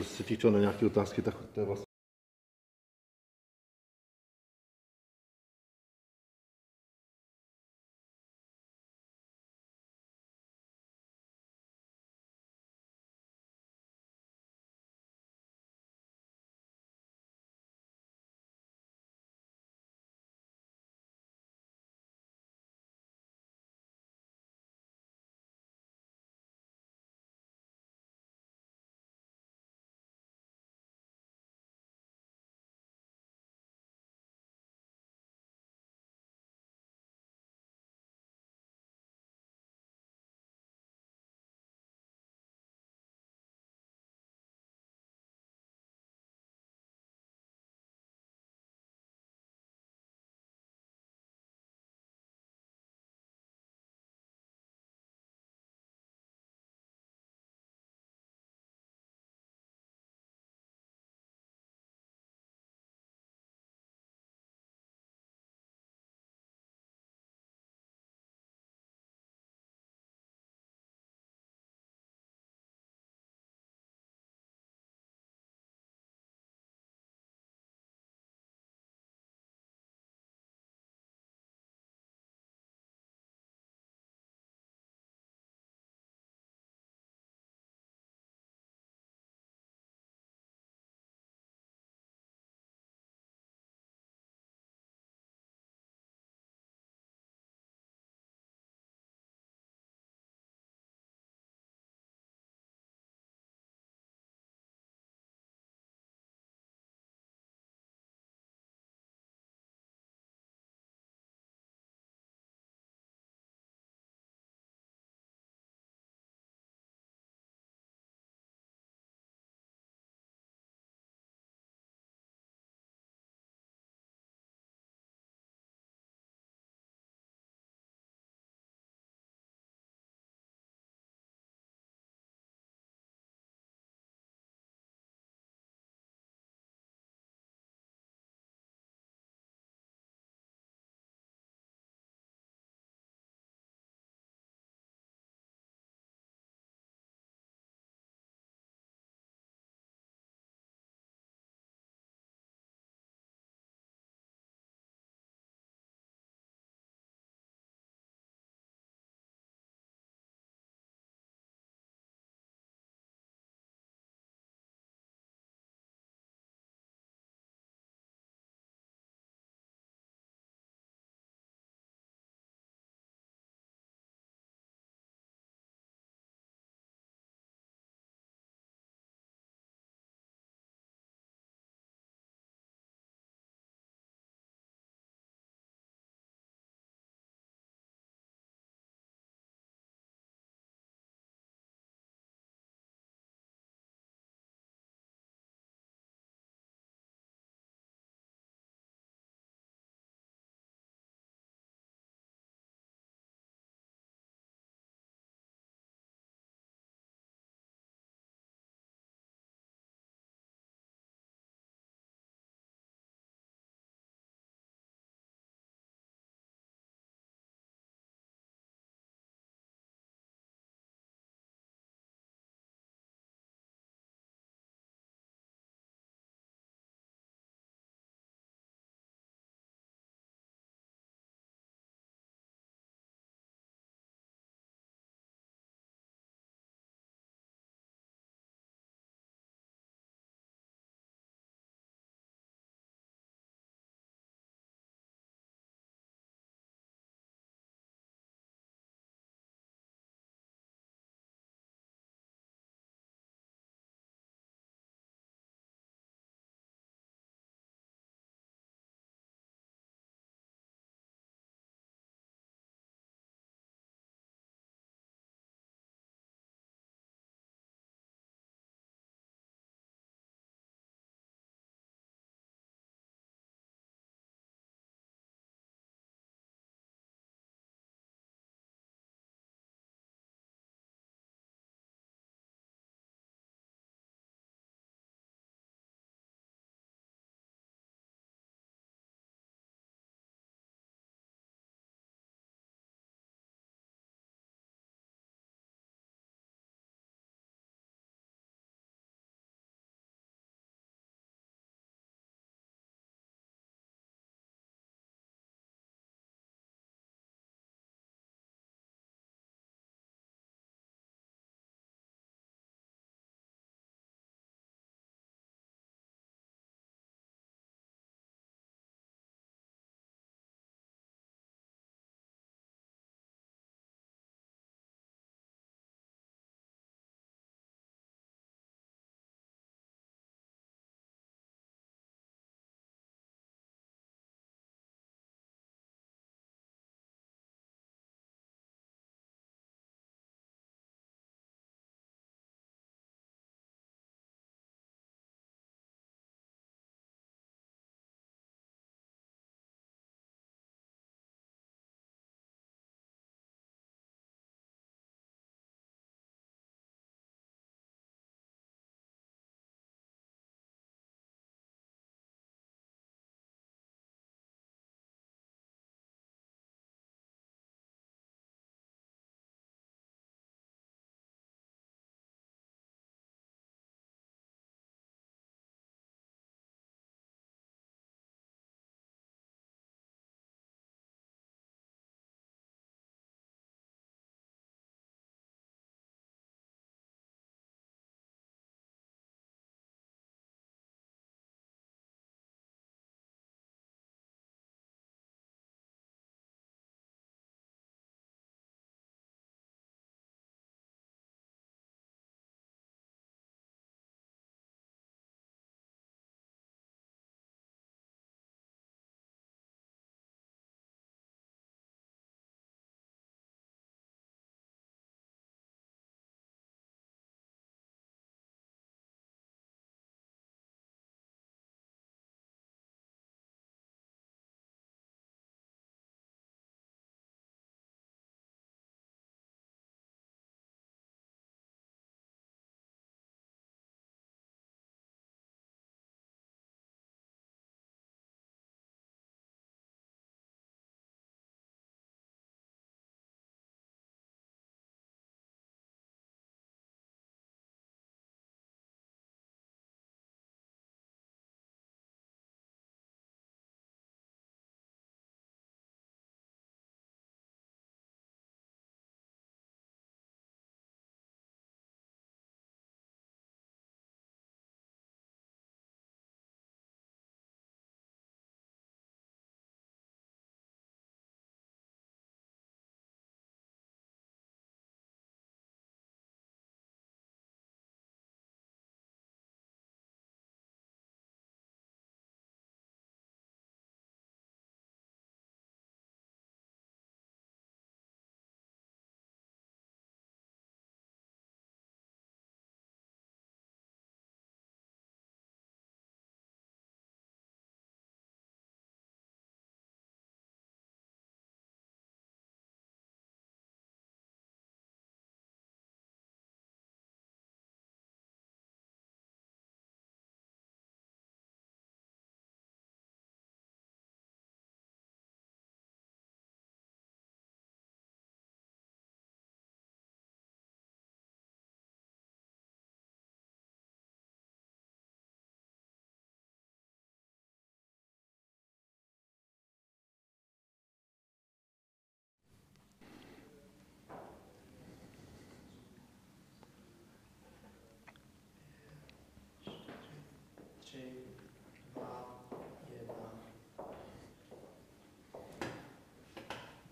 Prostě chtěl na nějaké otázky, tak to je vlastně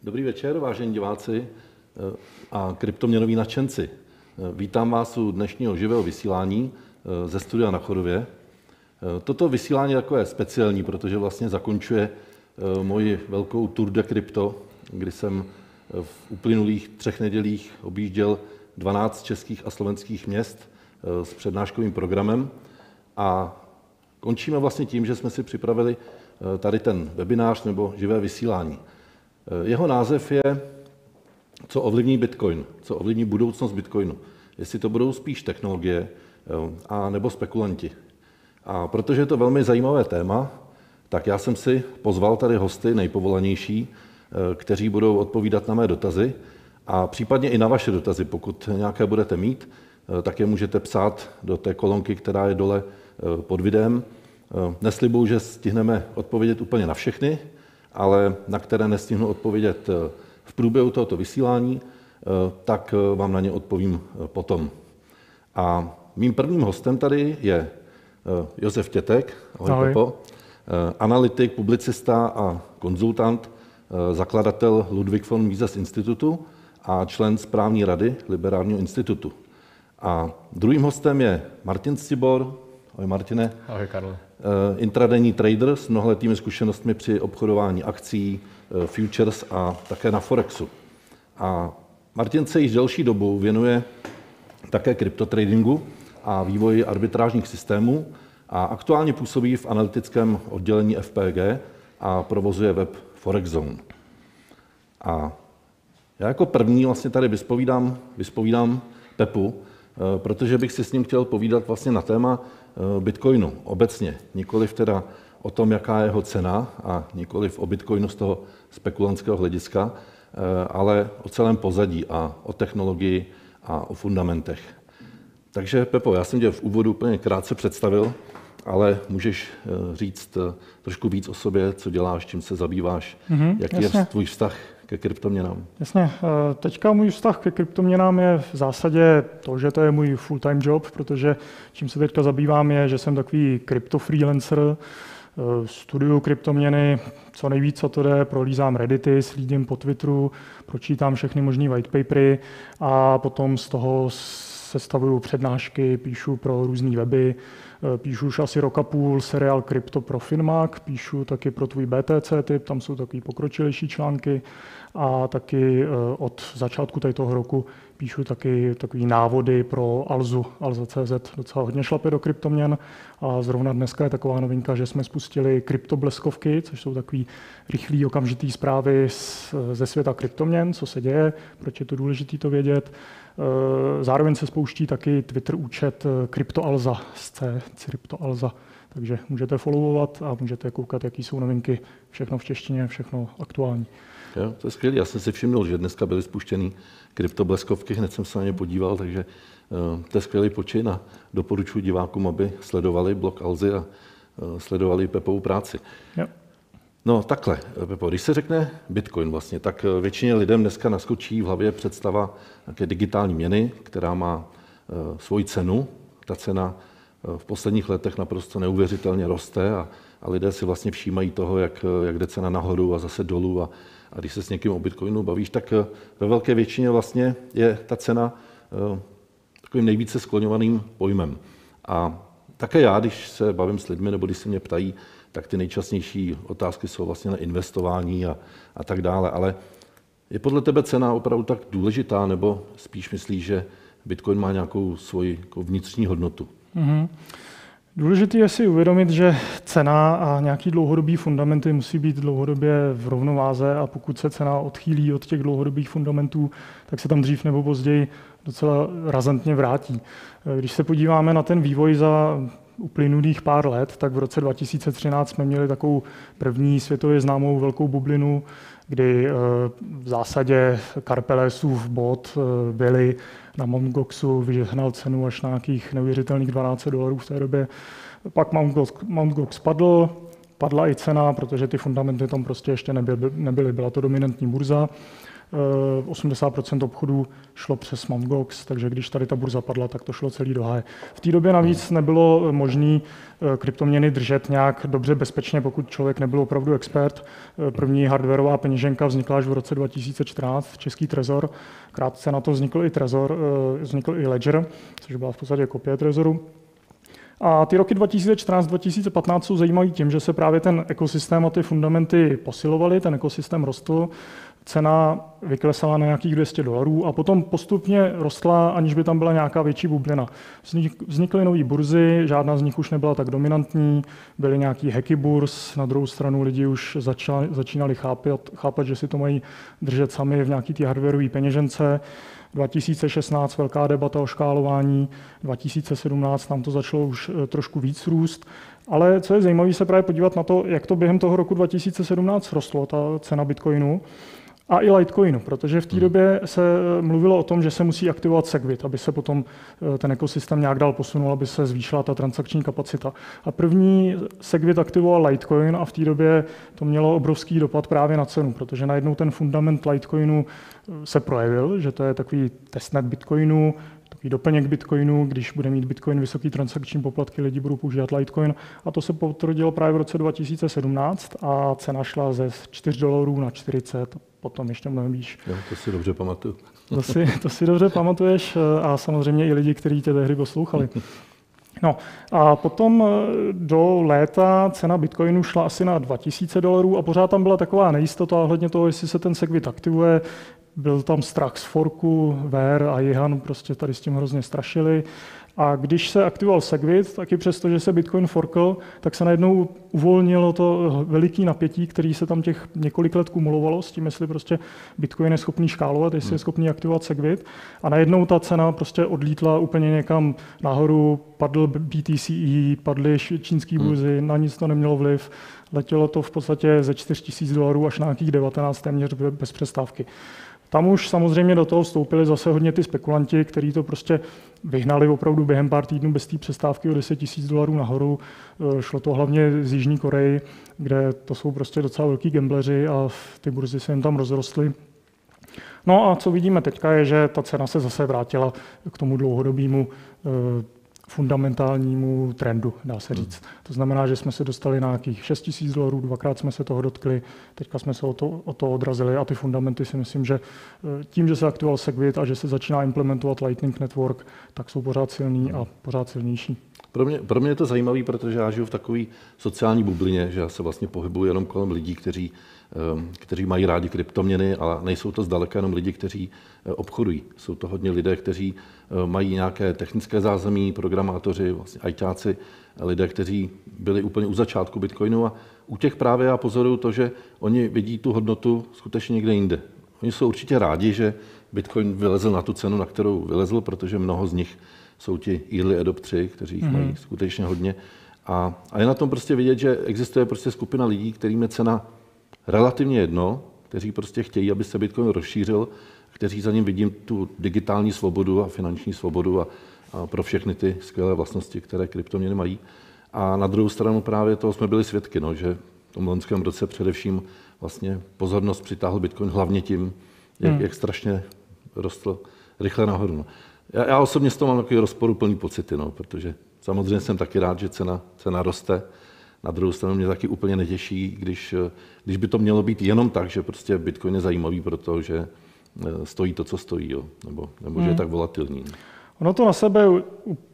Dobrý večer, vážení diváci eh, a kryptoměnoví nadšenci. Eh, vítám vás u dnešního živého vysílání eh, ze studia na Chodově. Toto vysílání je takové speciální, protože vlastně zakončuje moji velkou Tour de Crypto, kdy jsem v uplynulých třech nedělích objížděl 12 českých a slovenských měst s přednáškovým programem a končíme vlastně tím, že jsme si připravili tady ten webinář nebo živé vysílání. Jeho název je Co ovlivní Bitcoin, co ovlivní budoucnost Bitcoinu. Jestli to budou spíš technologie a nebo spekulanti. A protože je to velmi zajímavé téma, tak já jsem si pozval tady hosty nejpovolanější, eh, kteří budou odpovídat na mé dotazy a případně i na vaše dotazy, pokud nějaké budete mít, eh, tak je můžete psát do té kolonky, která je dole eh, pod videem. Neslibuju, že stihneme odpovědět úplně na všechny, ale na které nestihnu odpovědět eh, v průběhu tohoto vysílání, eh, tak eh, vám na ně odpovím potom. A mým prvním hostem tady je Josef Tětek, ahoj, ahoj. Pepo, analytik, publicista a konzultant, zakladatel Ludwig von Mises institutu a člen správní rady Liberálního institutu. A druhým hostem je Martin Cibor. Ahoj Martine. Ahoj Karlo. Eh, intradenní trader s mnohaletými zkušenostmi při obchodování akcí, eh, futures a také na Forexu. A Martin se již delší dobu věnuje také kryptotradingu a vývoji arbitrážních systémů a aktuálně působí v analytickém oddělení FPG a provozuje web Forex Zone. A já jako první vlastně tady vyspovídám, vyspovídám Pepu, eh, protože bych si s ním chtěl povídat vlastně na téma, Bitcoinu obecně, nikoliv teda o tom, jaká je jeho cena a nikoliv o Bitcoinu z toho spekulantského hlediska, eh, ale o celém pozadí a o technologii a o fundamentech. Takže Pepo, já jsem tě v úvodu úplně krátce představil, ale můžeš eh, říct trošku víc o sobě, co děláš, čím se zabýváš, mm-hmm, jaký jasně. je tvůj vztah ke kryptoměnám? Jasně. Eh, teďka můj vztah ke kryptoměnám je v zásadě to, že to je můj full-time job, protože čím se teďka zabývám je, že jsem takový krypto freelancer, eh, studuju kryptoměny, co nejvíc, co to jde, prolízám reddity, slídím po Twitteru, pročítám všechny možné white papery a potom z toho sestavuju přednášky, píšu pro různé weby, Eh, píšu už asi roka půl seriál Krypto pro Finmac, píšu taky pro tvůj BTC typ, tam jsou takový pokročilejší články a taky eh, od začátku toho roku píšu taky takový návody pro Alzu, Alza.cz, docela hodně šlape do kryptoměn a zrovna dneska je taková novinka, že jsme spustili kryptobleskovky, což jsou takový rychlý okamžitý zprávy ze světa kryptoměn, co se děje, proč je to důležité to vědět. Eh, zároveň se spouští taky Twitter účet eh, CryptoAlza z C, CryptoAlza. Takže můžete followovat a můžete koukat, jaký jsou novinky, všechno v češtině, všechno aktuální. Jo, to je skvělé. Já jsem si všiml, že dneska byly spuštěny kryptobleskovky, hned jsem se na ně podíval, takže uh, to je skvělý počin a doporučuji divákům, aby sledovali blog Alzy a uh, sledovali Pepovou práci. Jo. No takhle, Pepo, když se řekne Bitcoin vlastně, tak eh, většině lidem dneska naskočí v hlavě představa nějaké digitální měny, která má uh, svoji cenu. Ta cena uh, v posledních letech naprosto neuvěřitelně roste a, a lidé si vlastně všímají toho, jak, jak jde cena nahoru a zase dolů. A, a když se s někým o Bitcoinu bavíš, tak uh, ve velké většině vlastně je ta cena uh, takovým nejvíce skloňovaným pojmem. A také já, když se bavím s lidmi nebo když se mě ptají, tak ty nejčastnější otázky jsou vlastně na investování a, a tak dále. Ale je podle tebe cena opravdu tak důležitá, nebo spíš myslíš, že Bitcoin má nějakou svoji jako vnitřní hodnotu? Mm-hmm. Důležité je si uvědomit, že cena a nějaký dlouhodobý fundamenty musí být dlouhodobě v rovnováze a pokud se cena odchýlí od těch dlouhodobých fundamentů, tak se tam dřív nebo později docela razantně vrátí. Když se podíváme na ten vývoj za uplynulých pár let, tak v roce 2013 jsme měli takovou první světově známou velkou bublinu, kdy eh, v zásadě Karpelesův bod eh, byly na Mt. Goxu vyžehnal cenu až na nějakých neuvěřitelných 12 dolarů v té době. Pak Mt. Gox. Gox padl, padla i cena, protože ty fundamenty tam prostě ještě nebyly, nebyly byla to dominantní burza. 80% obchodů šlo přes Mt. Gox, takže když tady ta burza padla, tak to šlo celý do háje. V té době navíc nebylo možné kryptoměny držet nějak dobře bezpečně, pokud člověk nebyl opravdu expert. První hardwareová peněženka vznikla až v roce 2014, Český trezor. Krátce na to vznikl i trezor, vznikl i Ledger, což byla v podstatě kopie trezoru. A ty roky 2014-2015 jsou zajímavý tím, že se právě ten ekosystém a ty fundamenty posilovaly, ten ekosystém rostl, cena vyklesala na nějakých 200 dolarů a potom postupně rostla, aniž by tam byla nějaká větší bublina. Vznikly nové burzy, žádná z nich už nebyla tak dominantní, byly nějaký hacky burs, na druhou stranu lidi už začali, začínali chápat, chápat, že si to mají držet sami v nějaký té hardwareové peněžence. 2016 velká debata o škálování, 2017 tam to začalo už eh, trošku víc růst. Ale co je zajímavé se právě podívat na to, jak to během toho roku 2017 rostlo, ta cena Bitcoinu a i Litecoinu, protože v té hmm. době se eh, mluvilo o tom, že se musí aktivovat Segwit, aby se potom eh, ten ekosystém nějak dál posunul, aby se zvýšila ta transakční kapacita. A první Segwit aktivoval Litecoin a v té době to mělo obrovský dopad právě na cenu, protože najednou ten fundament Litecoinu eh, se projevil, že to je takový testnet Bitcoinu, takový doplněk Bitcoinu, když bude mít Bitcoin vysoký transakční poplatky, lidi budou používat Litecoin. A to se potvrdilo právě v roce 2017 a cena šla ze 4 dolarů na 40, potom ještě mnohem výš. Jo, to si dobře pamatuju. To si, to si dobře pamatuješ eh, a samozřejmě i lidi, kteří tě tehdy poslouchali. No a potom eh, do léta cena Bitcoinu šla asi na 2000 dolarů a pořád tam byla taková nejistota ohledně toho, jestli se ten segwit aktivuje, byl tam strach z forku, Ver a Jihan prostě tady s tím hrozně strašili. A když se aktivoval Segwit, taky přesto, že se Bitcoin forkl, tak se najednou uvolnilo to veliký napětí, který se tam těch několik let kumulovalo s tím, jestli prostě Bitcoin je schopný škálovat, jestli je hmm. schopný aktivovat Segwit. A najednou ta cena prostě odlítla úplně někam nahoru, padl BTCE, padly čínský hmm. burzy, na nic to nemělo vliv. Letělo to v podstatě ze 4000 dolarů až na nějakých 19 téměř bez přestávky. Tam už samozřejmě do toho vstoupili zase hodně ty spekulanti, kteří to prostě vyhnali opravdu během pár týdnů bez té přestávky o 10 000 dolarů nahoru. E, šlo to hlavně z Jižní Koreji, kde to jsou prostě docela velký gambleři a ty burzy se jim tam rozrostly. No a co vidíme teďka je, že ta cena se zase vrátila k tomu dlouhodobému e, fundamentálnímu trendu, dá se říct. Hmm. To znamená, že jsme se dostali na nějakých 6 000 dolarů, dvakrát jsme se toho dotkli, teďka jsme se o to, o to odrazili a ty fundamenty si myslím, že eh, tím, že se aktivoval Segwit a že se začíná implementovat Lightning Network, tak jsou pořád silný a pořád silnější. Pro mě, pro mě je to zajímavé, protože já žiju v takové sociální bublině, že já se vlastně pohybuji jenom kolem lidí, kteří, ehm, kteří mají rádi kryptoměny, ale nejsou to zdaleka jenom lidi, kteří eh, obchodují. Jsou to hodně lidé, kteří mají nějaké technické zázemí, programátoři, vlastně ajťáci, lidé, kteří byli úplně u začátku Bitcoinu a u těch právě já pozoruju to, že oni vidí tu hodnotu skutečně někde jinde. Oni jsou určitě rádi, že Bitcoin vylezl na tu cenu, na kterou vylezl, protože mnoho z nich jsou ti early adoptři, kteří jich mm-hmm. mají skutečně hodně. A, a je na tom prostě vidět, že existuje prostě skupina lidí, kterým je cena relativně jedno, kteří prostě chtějí, aby se Bitcoin rozšířil, kteří za ním vidím tu digitální svobodu a finanční svobodu a, a pro všechny ty skvělé vlastnosti, které kryptoměny mají. A na druhou stranu právě toho jsme byli svědky, no, že v tom loňském roce především vlastně pozornost přitáhl Bitcoin hlavně tím, jak, hmm. jak strašně rostl rychle nahoru. No. Já, já osobně z toho mám takový rozporuplný pocity, no, protože samozřejmě jsem taky rád, že cena, cena roste. Na druhou stranu mě taky úplně netěší, když, když by to mělo být jenom tak, že prostě Bitcoin je zajímavý, protože stojí to, co stojí, jo, nebo, nebo hmm. že je hmm. tak volatilní. Ono to na sebe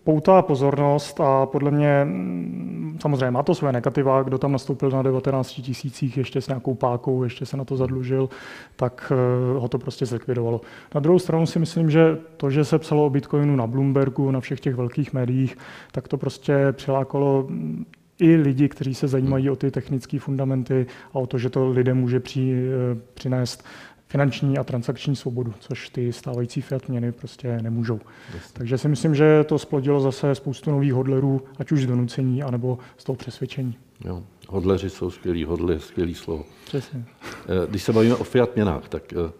poutá pozornost a podle mě mm, samozřejmě má to své negativa. Kdo tam nastoupil na 19 tisících ještě s nějakou pákou, ještě se na to zadlužil, tak eh, ho to prostě zlikvidovalo. Na druhou stranu si myslím, že to, že se psalo o Bitcoinu na Bloombergu, na všech těch velkých médiích, tak to prostě přilákalo mm, i lidi, kteří se zajímají o ty technické fundamenty a o to, že to lidem může při, eh, přinést finanční a transakční svobodu, což ty stávající fiat měny prostě nemůžou. Jasně. Takže si myslím, že to splodilo zase spoustu nových hodlerů, ať už z donucení, anebo z toho přesvědčení. Jo. Hodleři jsou skvělí, hodle je skvělý slovo. Přesně. Eh, když se bavíme o fiat měnách, tak eh,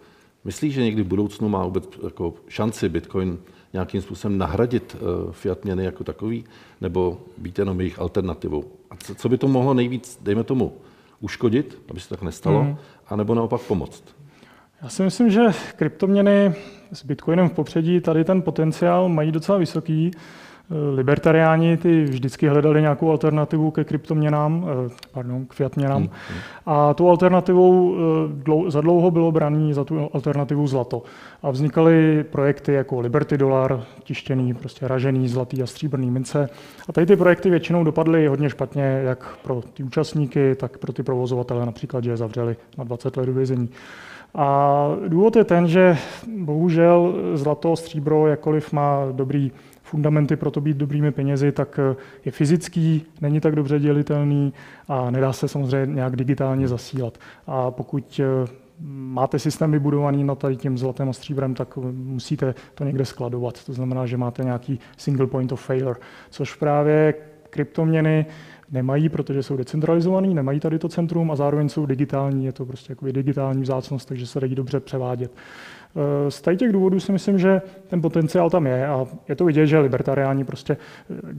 myslíš, že někdy v budoucnu má vůbec jako šanci Bitcoin nějakým způsobem nahradit eh, fiat měny jako takový, nebo být jenom jejich alternativou? A co by to mohlo nejvíc, dejme tomu, uškodit, aby se tak nestalo, mm. anebo naopak pomoct? Já si myslím, že kryptoměny s Bitcoinem v popředí tady ten potenciál mají docela vysoký. Libertariáni ty vždycky hledali nějakou alternativu ke kryptoměnám, eh, pardon, k fiat měnám. Hmm, hmm. A tu alternativou eh, za dlouho bylo braný za tu alternativu zlato. A vznikaly projekty jako Liberty Dollar, tištěný, prostě ražený zlatý a stříbrný mince. A tady ty projekty většinou dopadly hodně špatně, jak pro ty účastníky, tak pro ty provozovatele, například, že je zavřeli na 20 let do vězení. A důvod je ten, že bohužel zlato, stříbro, jakkoliv má dobrý fundamenty pro to být dobrými penězi, tak je fyzický, není tak dobře dělitelný a nedá se samozřejmě nějak digitálně zasílat. A pokud eh, máte systém vybudovaný na tady tím zlatem a stříbrem, tak musíte to někde skladovat. To znamená, že máte nějaký single point of failure, což právě kryptoměny nemají, protože jsou decentralizovaný, nemají tady to centrum a zároveň jsou digitální, je to prostě jako digitální vzácnost, takže se dají dobře převádět. Eh, z těch důvodů si myslím, že ten potenciál tam je a je to vidět, že libertariáni prostě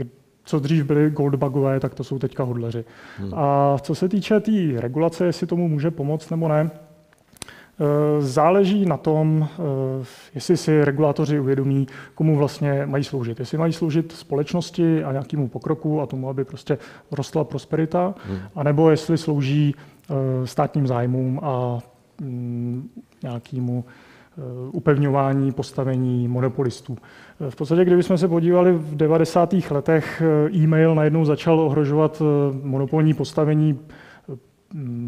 eh, co dřív byli goldbugové, tak to jsou teďka hodleři. Hmm. A co se týče té tý regulace, jestli tomu může pomoct nebo ne, Záleží na tom, jestli si regulátoři uvědomí, komu vlastně mají sloužit. Jestli mají sloužit společnosti a nějakému pokroku a tomu, aby prostě rostla prosperita, hmm. anebo jestli slouží státním zájmům a mm, nějakému Eh, upevňování postavení monopolistů. Eh, v podstatě, kdybychom se podívali v 90. letech, eh, e-mail najednou začal ohrožovat monopolní postavení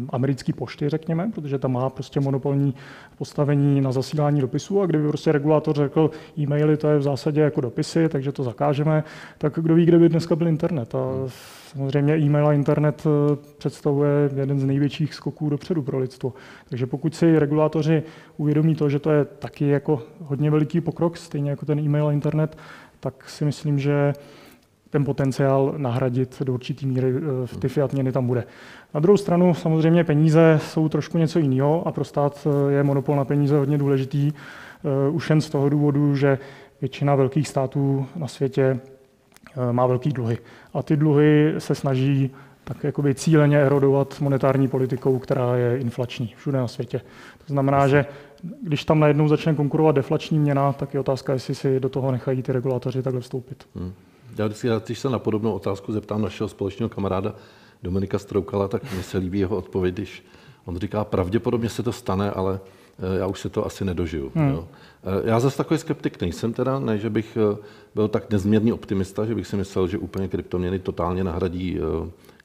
americké pošty, řekněme, protože tam má prostě monopolní postavení na zasílání dopisů a kdyby prostě regulátor řekl, e-maily to je v zásadě jako dopisy, takže to zakážeme, tak kdo ví, kde by dneska byl internet. A Samozřejmě e-mail a internet eh, představuje jeden z největších skoků dopředu pro lidstvo. Takže pokud si regulátoři uvědomí to, že to je taky jako hodně veliký pokrok, stejně jako ten e-mail a internet, tak si myslím, že ten potenciál nahradit do určitý míry eh, v ty fiat měny tam bude. Na druhou stranu samozřejmě peníze jsou trošku něco jiného a pro stát eh, je monopol na peníze hodně důležitý, už jen z toho důvodu, že většina velkých států na světě Eh, má velký dluhy. A ty dluhy se snaží tak jakoby cíleně erodovat monetární politikou, která je inflační všude na světě. To znamená, že když tam najednou začne konkurovat deflační měna, tak je otázka, jestli si do toho nechají ty regulátoři takhle vstoupit. Hmm. Já vždycky, když se na podobnou otázku zeptám našeho společného kamaráda Dominika Stroukala, tak mně se líbí jeho odpověď, když on říká, pravděpodobně se to stane, ale eh, já už se to asi nedožiju. Hmm. Jo. Eh, já zase takový skeptik nejsem teda, ne, že bych eh, byl tak nezměrný optimista, že bych si myslel, že úplně kryptoměny totálně nahradí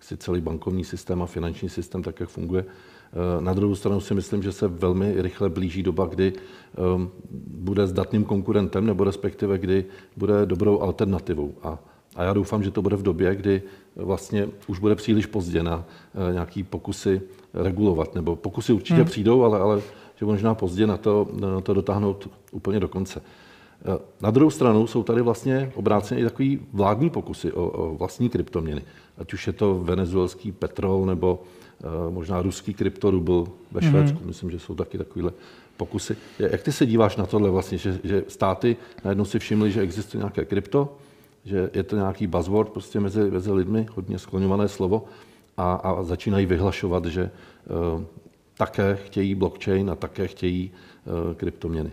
si celý bankovní systém a finanční systém tak, jak funguje. Na druhou stranu si myslím, že se velmi rychle blíží doba, kdy bude zdatným konkurentem, nebo respektive kdy bude dobrou alternativou. A, a já doufám, že to bude v době, kdy vlastně už bude příliš pozdě na nějaký pokusy regulovat. Nebo pokusy určitě hmm. přijdou, ale, ale že možná pozdě na to, na to dotáhnout úplně do konce. Na druhou stranu jsou tady vlastně obráceně i takový vládní pokusy o, o vlastní kryptoměny. Ať už je to venezuelský petrol nebo možná ruský kryptorubl ve mhm. Švédsku. Mm-hmm. Myslím, že jsou taky takovéhle pokusy. Jak ty se díváš na tohle vlastně, že, že státy najednou si všimly, že existuje nějaké krypto, že je to nějaký buzzword prostě mezi, mezi lidmi, hodně skloňované slovo, a, a začínají vyhlašovat, že uh, také chtějí blockchain a také chtějí uh, kryptoměny.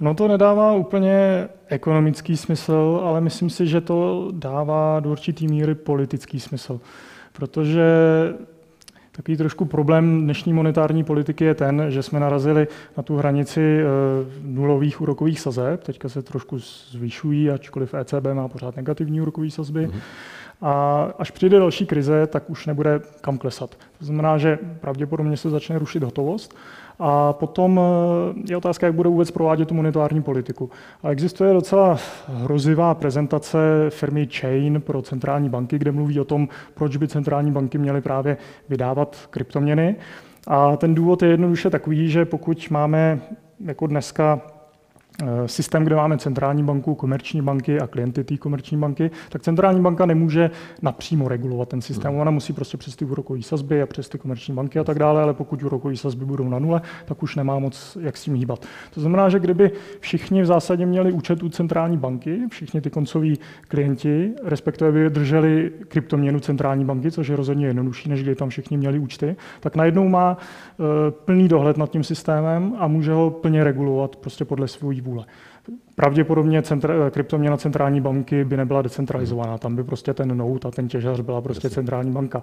No to nedává úplně ekonomický smysl, ale myslím si, že to dává do určitý míry politický smysl. Protože Takový trošku problém dnešní monetární politiky je ten, že jsme narazili na tu hranici eh, nulových úrokových sazeb. Teďka se trošku zvyšují, ačkoliv ECB má pořád negativní úrokové sazby. Mm-hmm. A až přijde další krize, tak už nebude kam klesat. To znamená, že pravděpodobně se začne rušit hotovost. A potom eh, je otázka, jak bude vůbec provádět tu monetární politiku. A existuje docela hrozivá prezentace firmy Chain pro centrální banky, kde mluví o tom, proč by centrální banky měly právě vydávat kryptoměny. A ten důvod je jednoduše takový, že pokud máme jako dneska systém, kde máme centrální banku, komerční banky a klienty té komerční banky, tak centrální banka nemůže napřímo regulovat ten systém. Hmm. Ona musí prostě přes ty úrokové sazby a přes ty komerční banky a tak dále, ale pokud úrokové sazby budou na nule, tak už nemá moc jak s tím hýbat. To znamená, že kdyby všichni v zásadě měli účet u centrální banky, všichni ty koncoví klienti, respektive by drželi kryptoměnu centrální banky, což je rozhodně jednodušší, než kdy tam všichni měli účty, tak najednou má uh, plný dohled nad tím systémem a může ho plně regulovat prostě podle svůj vůle. Pravděpodobně centra, kryptoměna centrální banky by nebyla decentralizovaná, tam by prostě ten nout a ten těžař byla prostě Jasně. centrální banka.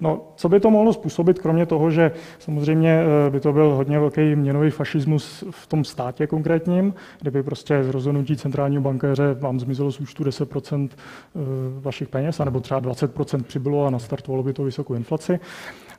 No, co by to mohlo způsobit, kromě toho, že samozřejmě eh, by to byl hodně velký měnový fašismus v tom státě konkrétním, kdyby prostě z rozhodnutí centrálního bankéře vám zmizelo z účtu 10% eh, vašich peněz, anebo třeba 20% přibylo a nastartovalo by to vysokou inflaci,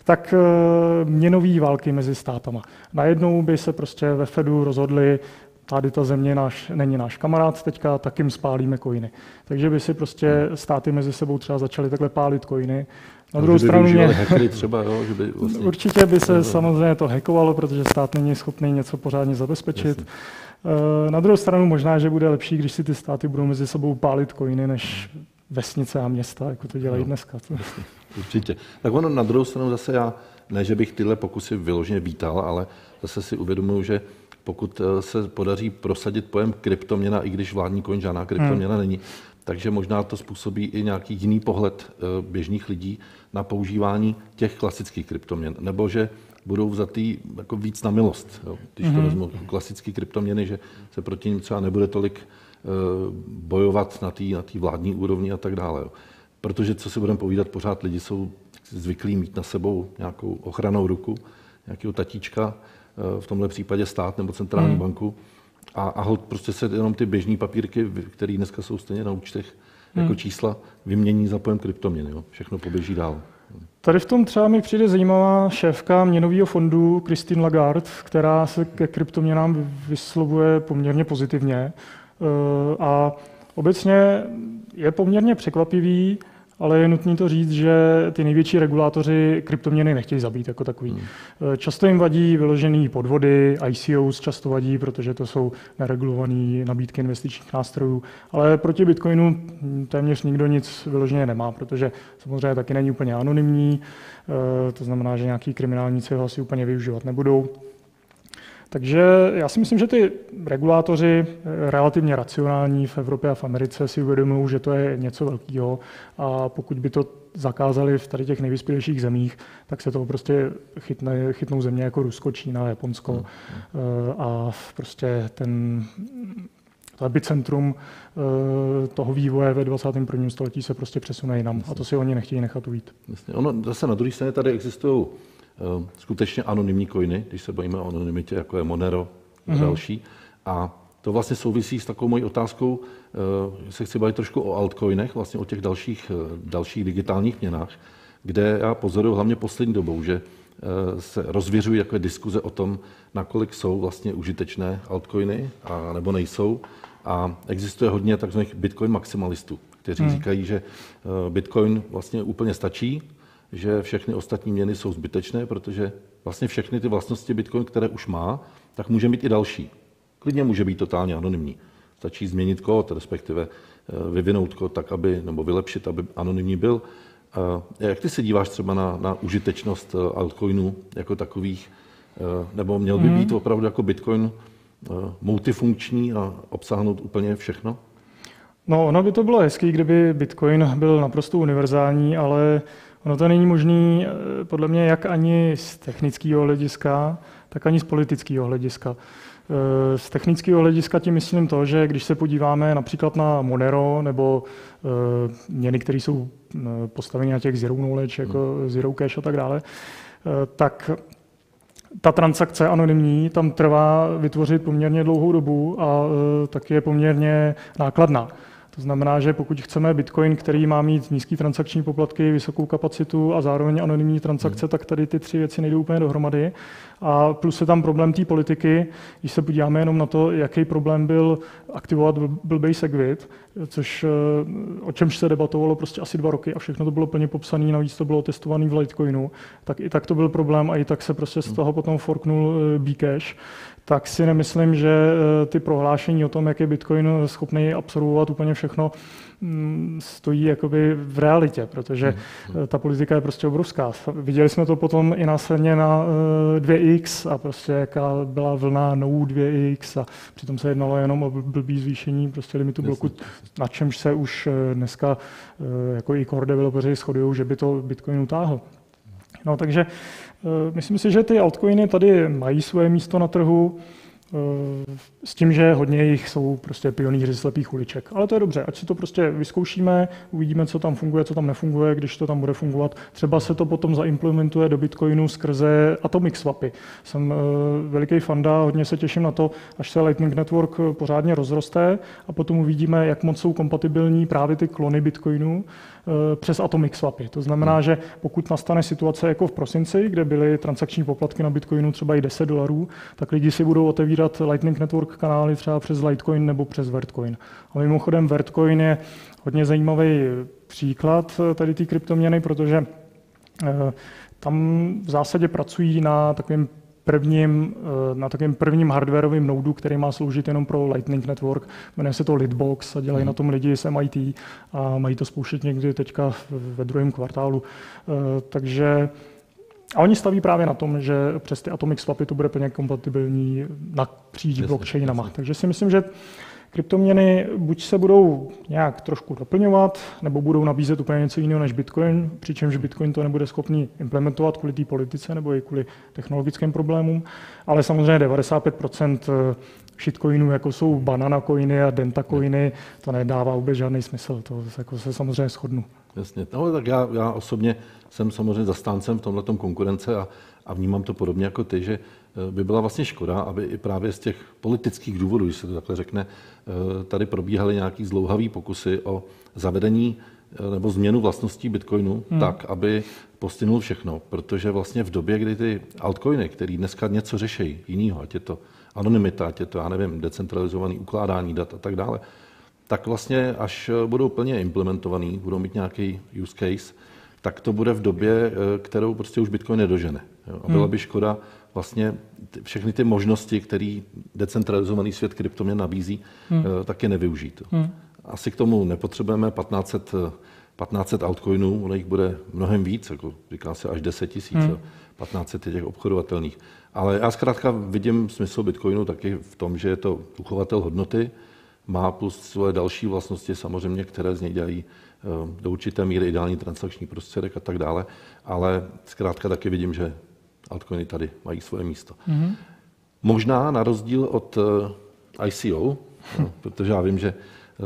tak eh, měnové války mezi státama. Najednou by se prostě ve Fedu rozhodli, tady ta země náš, není náš kamarád teďka, tak jim spálíme koiny. Takže by si prostě státy mezi sebou třeba začaly takhle pálit koiny. Na druhou stranu mě... třeba, jo, že by vlastně... Určitě by se samozřejmě to hackovalo, protože stát není schopný něco pořádně zabezpečit. Jasně. Eh, na druhou stranu možná, že bude lepší, když si ty státy budou mezi sebou pálit koiny, než vesnice a města, jako to dělají no, dneska. Určitě. Tak ono na druhou stranu zase já, ne, že bych tyhle pokusy vyloženě vítal, ale zase si uvědomuji, že pokud eh, se podaří prosadit pojem kryptoměna, i když vládní coin žádná kryptoměna hmm. není, takže možná to způsobí i nějaký jiný pohled eh, běžných lidí na používání těch klasických kryptoměn, nebo že budou vzatý jako víc na milost. Jo. Když to hmm. vezmu klasické kryptoměny, že se proti ním třeba nebude tolik eh, bojovat na té na vládní úrovni a tak dále. Jo. Protože, co si budeme povídat, pořád lidi jsou zvyklí mít na sebou nějakou ochranou ruku, nějakého tatíčka, v tomhle případě stát nebo centrální hmm. banku. A, a prostě se jenom ty běžné papírky, které dneska jsou stejně na účtech jako hmm. čísla, vymění za pojem kryptoměny. Jo. Všechno poběží dál. Tady v tom třeba mi přijde zajímavá šéfka měnového fondu Christine Lagarde, která se ke kryptoměnám vyslovuje poměrně pozitivně. E, a obecně je poměrně překvapivý, ale je nutné to říct, že ty největší regulátoři kryptoměny nechtějí zabít jako takový. Hmm. Často jim vadí vyložený podvody, ICOs často vadí, protože to jsou neregulované nabídky investičních nástrojů, ale proti Bitcoinu téměř nikdo nic vyloženě nemá, protože samozřejmě taky není úplně anonymní, eh, to znamená, že nějaký kriminálníci ho asi úplně využívat nebudou. Takže já si myslím, že ty regulátoři eh, relativně racionální v Evropě a v Americe si uvědomují, že to je něco velkého a pokud by to zakázali v tady těch nejvyspělejších zemích, tak se toho prostě chytne, chytnou země jako Rusko, Čína, Japonsko hmm. Eh, a prostě ten to epicentrum eh, toho vývoje ve 21. století se prostě přesune jinam a to si oni nechtějí nechat uvít. Jasně. Ono zase na druhé straně tady existují skutečně anonymní coiny, když se bavíme o anonymitě, jako je Monero a mm-hmm. další. A to vlastně souvisí s takovou mojí otázkou, eh, se chci bavit trošku o altcoinech, vlastně o těch dalších, eh, dalších digitálních měnách, kde já pozoruju hlavně poslední dobou, že se rozvěřují jako diskuze o tom, nakolik jsou vlastně užitečné altcoiny a nebo nejsou. A existuje hodně takzvaných bitcoin maximalistů, kteří hmm. říkají, že bitcoin vlastně úplně stačí, že všechny ostatní měny jsou zbytečné, protože vlastně všechny ty vlastnosti Bitcoin, které už má, tak může mít i další. Klidně může být totálně anonymní. Stačí změnit kód, respektive eh, vyvinout kód tak, aby, nebo vylepšit, aby anonymní byl. Jak ty se díváš třeba na, na užitečnost eh, altcoinů jako takových, eh, nebo měl by hmm. být opravdu jako Bitcoin multifunkční a obsáhnout úplně všechno? No, ono by to bylo hezké, kdyby Bitcoin byl naprosto univerzální, ale Ono to není možné eh, podle mě jak ani z technického hlediska, tak ani z politického hlediska. Eh, z technického hlediska tím myslím to, že když se podíváme například na Monero nebo eh, měny, které jsou postaveny na těch zero knowledge, jako hmm. zero cash a tak dále, tak ta transakce anonymní tam trvá vytvořit poměrně dlouhou dobu a taky je poměrně nákladná. To znamená, že pokud chceme Bitcoin, který má mít nízký transakční poplatky, vysokou kapacitu a zároveň anonymní transakce, hmm. tak tady ty tři věci nejdou úplně dohromady. A plus je tam problém té politiky, když se podíváme jenom na to, jaký problém byl aktivovat blbej Segwit, což o čemž se debatovalo prostě asi dva roky a všechno to bylo plně popsané, navíc to bylo testované v Litecoinu, tak i tak to byl problém a i tak se prostě z toho potom forknul Bcash. Tak si nemyslím, že eh, ty prohlášení o tom, jak je Bitcoin schopný absorbovat úplně všechno, stojí jakoby v realitě, protože hmm, hmm. ta politika je prostě obrovská. Viděli jsme to potom i následně na 2x eh, a prostě jaká byla vlna no 2x a přitom se jednalo jenom o blbý zvýšení prostě limitu bloku, na čemž se už eh, dneska jako i core developeri shodují, že by to Bitcoin utáhl. No takže Eh, myslím si, že ty altcoiny tady mají svoje místo na trhu. Eh, s tím, že hodně jich jsou prostě pionýři slepých uliček. Ale to je dobře, ať si to prostě vyzkoušíme, uvidíme, co tam funguje, co tam nefunguje, když to tam bude fungovat. Třeba se to potom zaimplementuje do Bitcoinu skrze atomic swapy. Jsem uh, veliký fanda, hodně se těším na to, až se Lightning Network pořádně rozroste a potom uvidíme, jak moc jsou kompatibilní právě ty klony Bitcoinu přes atomic swapy. To znamená, hmm. že pokud nastane situace jako v prosinci, kde byly transakční poplatky na Bitcoinu třeba i 10 dolarů, tak lidi si budou otevírat Lightning Network kanály třeba přes Litecoin nebo přes Vertcoin. A mimochodem Vertcoin je hodně zajímavý příklad tady té kryptoměny, protože eh, tam v zásadě pracují na takovém prvním, eh, na takovém prvním hardwareovém noudu, který má sloužit jenom pro Lightning Network. Jmenuje se to Litbox a dělají mm. na tom lidi z MIT a mají to spouštět někdy teďka ve druhém kvartálu. Eh, takže a oni staví právě na tom, že přes ty atomic swapy to bude plně kompatibilní napříč blockchainama. Jasně. Takže si myslím, že kryptoměny buď se budou nějak trošku doplňovat, nebo budou nabízet úplně něco jiného než Bitcoin, přičemž Bitcoin to nebude schopný implementovat kvůli té politice nebo i kvůli technologickým problémům. Ale samozřejmě 95% eh, shitcoinů, jako jsou banana coiny a denta coiny, to nedává vůbec žádný smysl. To jako se samozřejmě shodnu. Jasně. No, tak já, já osobně jsem samozřejmě zastáncem v tomhle konkurence a, a vnímám to podobně jako ty, že by byla vlastně škoda, aby i právě z těch politických důvodů, když se to takhle řekne, eh, tady probíhaly nějaký zlouhavý pokusy o zavedení eh, nebo změnu vlastností Bitcoinu hmm. tak, aby postihnul všechno. Protože vlastně v době, kdy ty altcoiny, které dneska něco řeší jiného, ať je to anonymita, ať je to, já nevím, decentralizované ukládání dat a tak dále, tak vlastně až budou plně implementovaný, budou mít nějaký use case, tak to bude v době, eh, kterou prostě už Bitcoin nedožene. A byla hmm. by škoda vlastně všechny ty možnosti, které decentralizovaný svět kryptoměn nabízí, hmm. Eh, taky nevyužít. Hmm. Asi k tomu nepotřebujeme 1500, 1500 altcoinů, ono jich bude mnohem víc, jako říká se až 10 tisíc, hmm. 1500 je těch obchodovatelných. Ale já zkrátka vidím smysl Bitcoinu taky v tom, že je to uchovatel hodnoty, má plus svoje další vlastnosti samozřejmě, které z něj dělají Eh, do určité míry ideální transakční prostředek a tak dále, ale zkrátka taky vidím, že altcoiny tady mají svoje místo. Mm-hmm. Možná na rozdíl od eh, ICO, no, protože já vím, že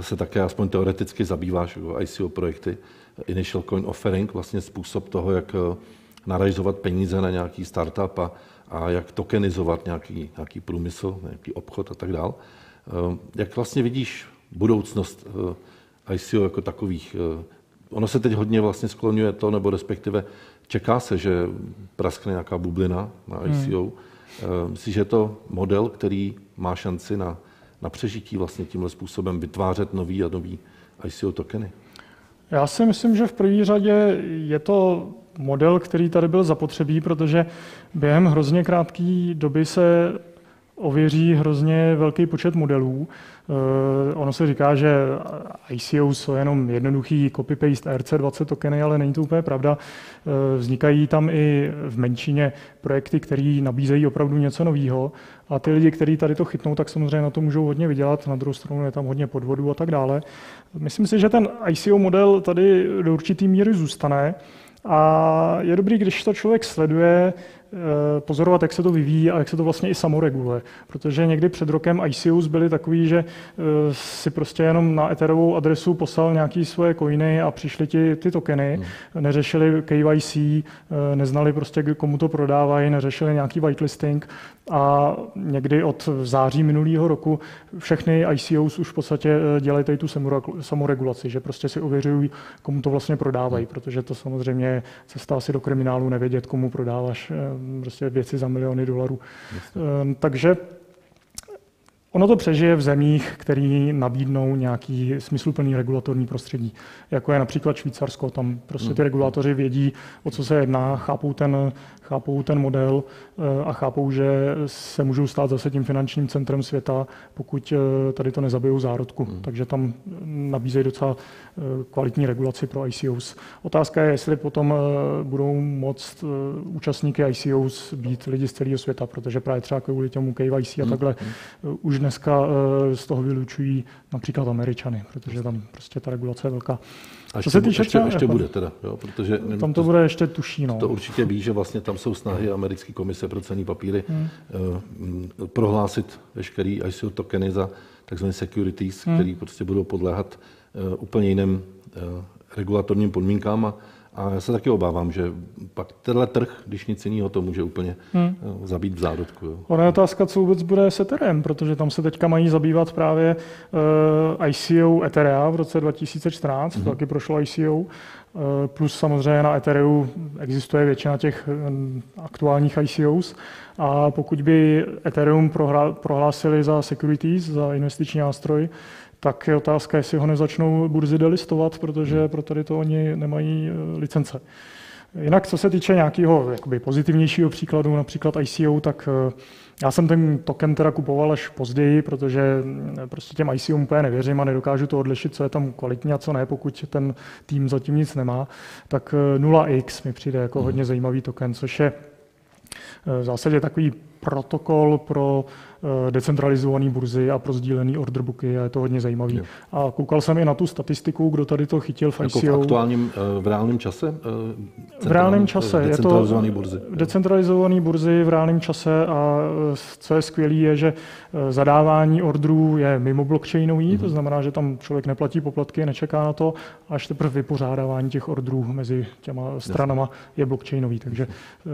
se také aspoň teoreticky zabýváš ICO projekty, Initial Coin Offering, vlastně způsob toho, jak eh, narajzovat peníze na nějaký startup a, a jak tokenizovat nějaký, nějaký průmysl, nějaký obchod a tak dále. Jak vlastně vidíš budoucnost ICO jako takových. Eh, ono se teď hodně vlastně skloňuje to, nebo respektive čeká se, že praskne nějaká bublina na ICO. Hmm. Eh, myslíš, že je to model, který má šanci na, na přežití vlastně tímhle způsobem vytvářet nový a nový ICO tokeny? Já si myslím, že v první řadě je to model, který tady byl zapotřebí, protože během hrozně krátké doby se ověří hrozně velký počet modelů. Uh, ono se říká, že ICO jsou jenom jednoduchý copy-paste RC20 tokeny, ale není to úplně pravda. Uh, vznikají tam i v menšině projekty, které nabízejí opravdu něco nového. A ty lidi, kteří tady to chytnou, tak samozřejmě na to můžou hodně vydělat. Na druhou stranu je tam hodně podvodů a tak dále. Myslím si, že ten ICO model tady do určitý míry zůstane. A je dobrý, když to člověk sleduje, Eh, pozorovat, jak se to vyvíjí a jak se to vlastně i samoreguluje. Protože někdy před rokem ICOs byly takový, že eh, si prostě jenom na Etherovou adresu poslal nějaké svoje coiny a přišly ti ty tokeny, hmm. neřešili KYC, eh, neznali prostě, komu to prodávají, neřešili nějaký whitelisting a někdy od září minulého roku všechny ICOs už v podstatě dělají tady tu samoregulaci, že prostě si ověřují, komu to vlastně prodávají, hmm. protože to samozřejmě je cesta asi do kriminálu nevědět, komu prodáváš prostě věci za miliony dolarů. Jasně. Ehm, takže Ono to přežije v zemích, které nabídnou nějaký smysluplný regulatorní prostředí, jako je například Švýcarsko. Tam prostě ty hmm. regulátoři vědí, o co se jedná, chápou ten, chápou ten model eh, a chápou, že se můžou stát zase tím finančním centrem světa, pokud eh, tady to nezabijou zárodku. Hmm. Takže tam nabízejí docela eh, kvalitní regulaci pro ICOs. Otázka je, jestli potom budou moct účastníky ICOs být lidi z celého světa, protože právě třeba kvůli tomu KYC a hmm. takhle hmm. už dneska z toho vylučují například Američany, protože tam prostě ta regulace je velká. A Co se týče ještě, ještě bude teda, jo, protože... Tam to, to bude ještě tuší, no. To určitě ví, že vlastně tam jsou snahy americké komise pro cený papíry hmm. prohlásit veškerý ICO tokeny za takzvané securities, hmm. které prostě budou podléhat uh, úplně jiným uh, regulatorním podmínkám a a já se taky obávám, že pak tenhle trh, když nic jiného, to může úplně hmm. Eh, zabít v zárodku. Jo. Ona je otázka, co vůbec bude s Ethereum, protože tam se teďka mají zabývat právě uh, ICO Etherea v roce 2014, hmm. to taky prošlo ICO, uh, plus samozřejmě na Ethereum existuje většina těch um, aktuálních ICOs a pokud by Ethereum prohlásili za securities, za investiční nástroj, tak je otázka, jestli ho nezačnou burzy delistovat, protože hmm. pro tady to oni nemají eh, licence. Jinak, co se týče nějakého jakoby, pozitivnějšího příkladu, například ICO, tak eh, já jsem ten token teda kupoval až později, protože mm, prostě těm ICO úplně nevěřím a nedokážu to odlišit, co je tam kvalitní a co ne, pokud ten tým zatím nic nemá. Tak 0x eh, mi přijde jako hmm. hodně zajímavý token, což je v zásadě takový protokol pro Eh, decentralizované burzy a pro sdílené orderbooky a je to hodně zajímavý. Jo. A koukal jsem i na tu statistiku, kdo tady to chytil v jako ICO. v aktuálním, eh, v reálném čase? Eh, v reálném čase. Decentralizované je to burzy. Decentralizované burzy v reálném čase a co je skvělé, je, že zadávání ordrů je mimo blockchainový, mm-hmm. to znamená, že tam člověk neplatí poplatky, nečeká na to, až teprve vypořádávání těch ordrů mezi těma stranama je blockchainový, takže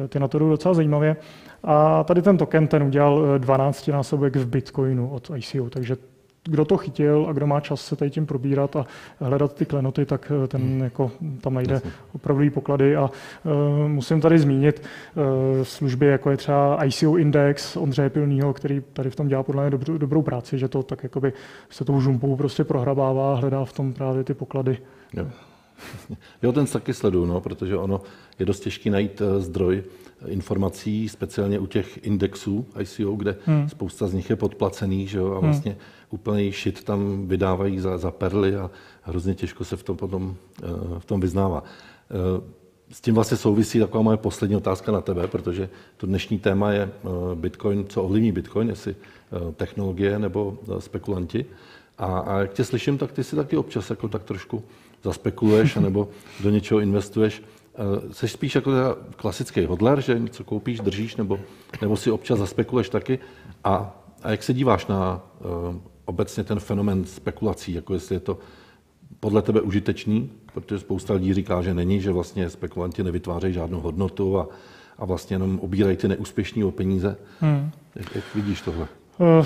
ty na to jdou docela zajímavě. A tady ten token ten udělal 12 násobek v Bitcoinu od ICO, takže kdo to chytil a kdo má čas se tady tím probírat a hledat ty klenoty, tak eh, ten hmm. jako tam najde opravdu poklady. A uh, musím tady zmínit uh, služby, jako je třeba ICO Index Ondřeje Pilnýho, který tady v tom dělá podle mě dobrou, dobrou práci, že to tak jakoby se tou žumpou prostě prohrabává a hledá v tom právě ty poklady. Jo. Jo, ten taky sleduju, no, protože ono je dost těžké najít zdroj, informací, speciálně u těch indexů ICO, kde hmm. spousta z nich je podplacený, že jo, a hmm. vlastně hmm. úplný shit tam vydávají za, za perly a hrozně těžko se v tom potom uh, v tom vyznává. Uh, s tím vlastně souvisí taková moje poslední otázka na tebe, protože to dnešní téma je uh, Bitcoin, co ovlivní Bitcoin, jestli technologie nebo spekulanti. A, a jak tě slyším, tak ty si taky občas jako tak trošku zaspekuluješ nebo do něčeho investuješ. Jsi eh, spíš jako klasický hodler, že něco koupíš, držíš, nebo, nebo si občas zaspekuluješ taky. A, a jak se díváš na uh, obecně ten fenomen spekulací, jako jestli je to podle tebe užitečný, protože spousta lidí říká, že není, že vlastně spekulanti nevytvářejí žádnou hodnotu a, a vlastně jenom obírají ty neúspěšní o peníze. Hmm. Jak, jak vidíš tohle? Uh,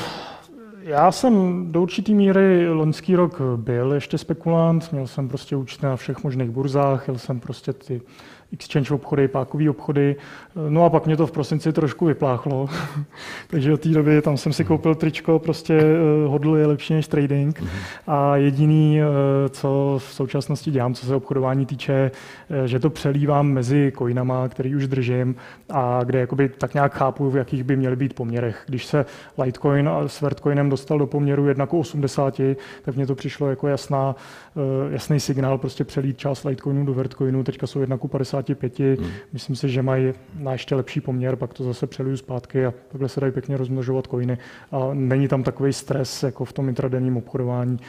já jsem do určitý míry loňský rok byl ještě spekulant, měl jsem prostě účty na všech možných burzách, jel jsem prostě ty exchange obchody, pákové obchody. No a pak mě to v prosinci trošku vypláchlo. Takže od té doby tam jsem si koupil tričko, prostě eh, hodl je lepší než trading. A jediný, eh, co v současnosti dělám, co se obchodování týče, eh, že to přelívám mezi coinama, který už držím a kde jakoby tak nějak chápu, v jakých by měly být poměrech. Když se Litecoin s Vertcoinem dostal do poměru 1 k 80, tak mně to přišlo jako jasná, jasný signál prostě přelít část Litecoinu do Vertcoinu. Teďka jsou 1 k 50 55. Hmm. Myslím si, že mají na ještě lepší poměr, pak to zase přeliju zpátky a takhle se dají pěkně rozmnožovat coiny. A není tam takový stres jako v tom intradenním obchodování.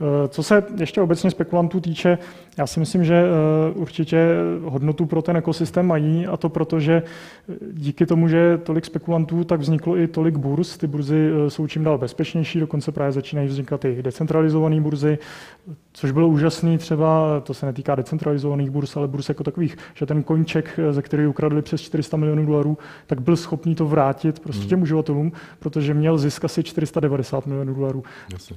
Eh, co se ještě obecně spekulantů týče, já si myslím, že eh, určitě hodnotu pro ten ekosystém mají a to proto, že eh, díky tomu, že je tolik spekulantů, tak vzniklo i tolik burz. Ty burzy jsou čím dál bezpečnější, dokonce právě začínají vznikat i decentralizované burzy, Což bylo úžasný třeba, to se netýká decentralizovaných burs, ale burs jako takových, že ten koníček, ze který ukradli přes 400 milionů dolarů, tak byl schopný to vrátit prostě hmm. těm uživatelům, protože měl zisk asi 490 milionů dolarů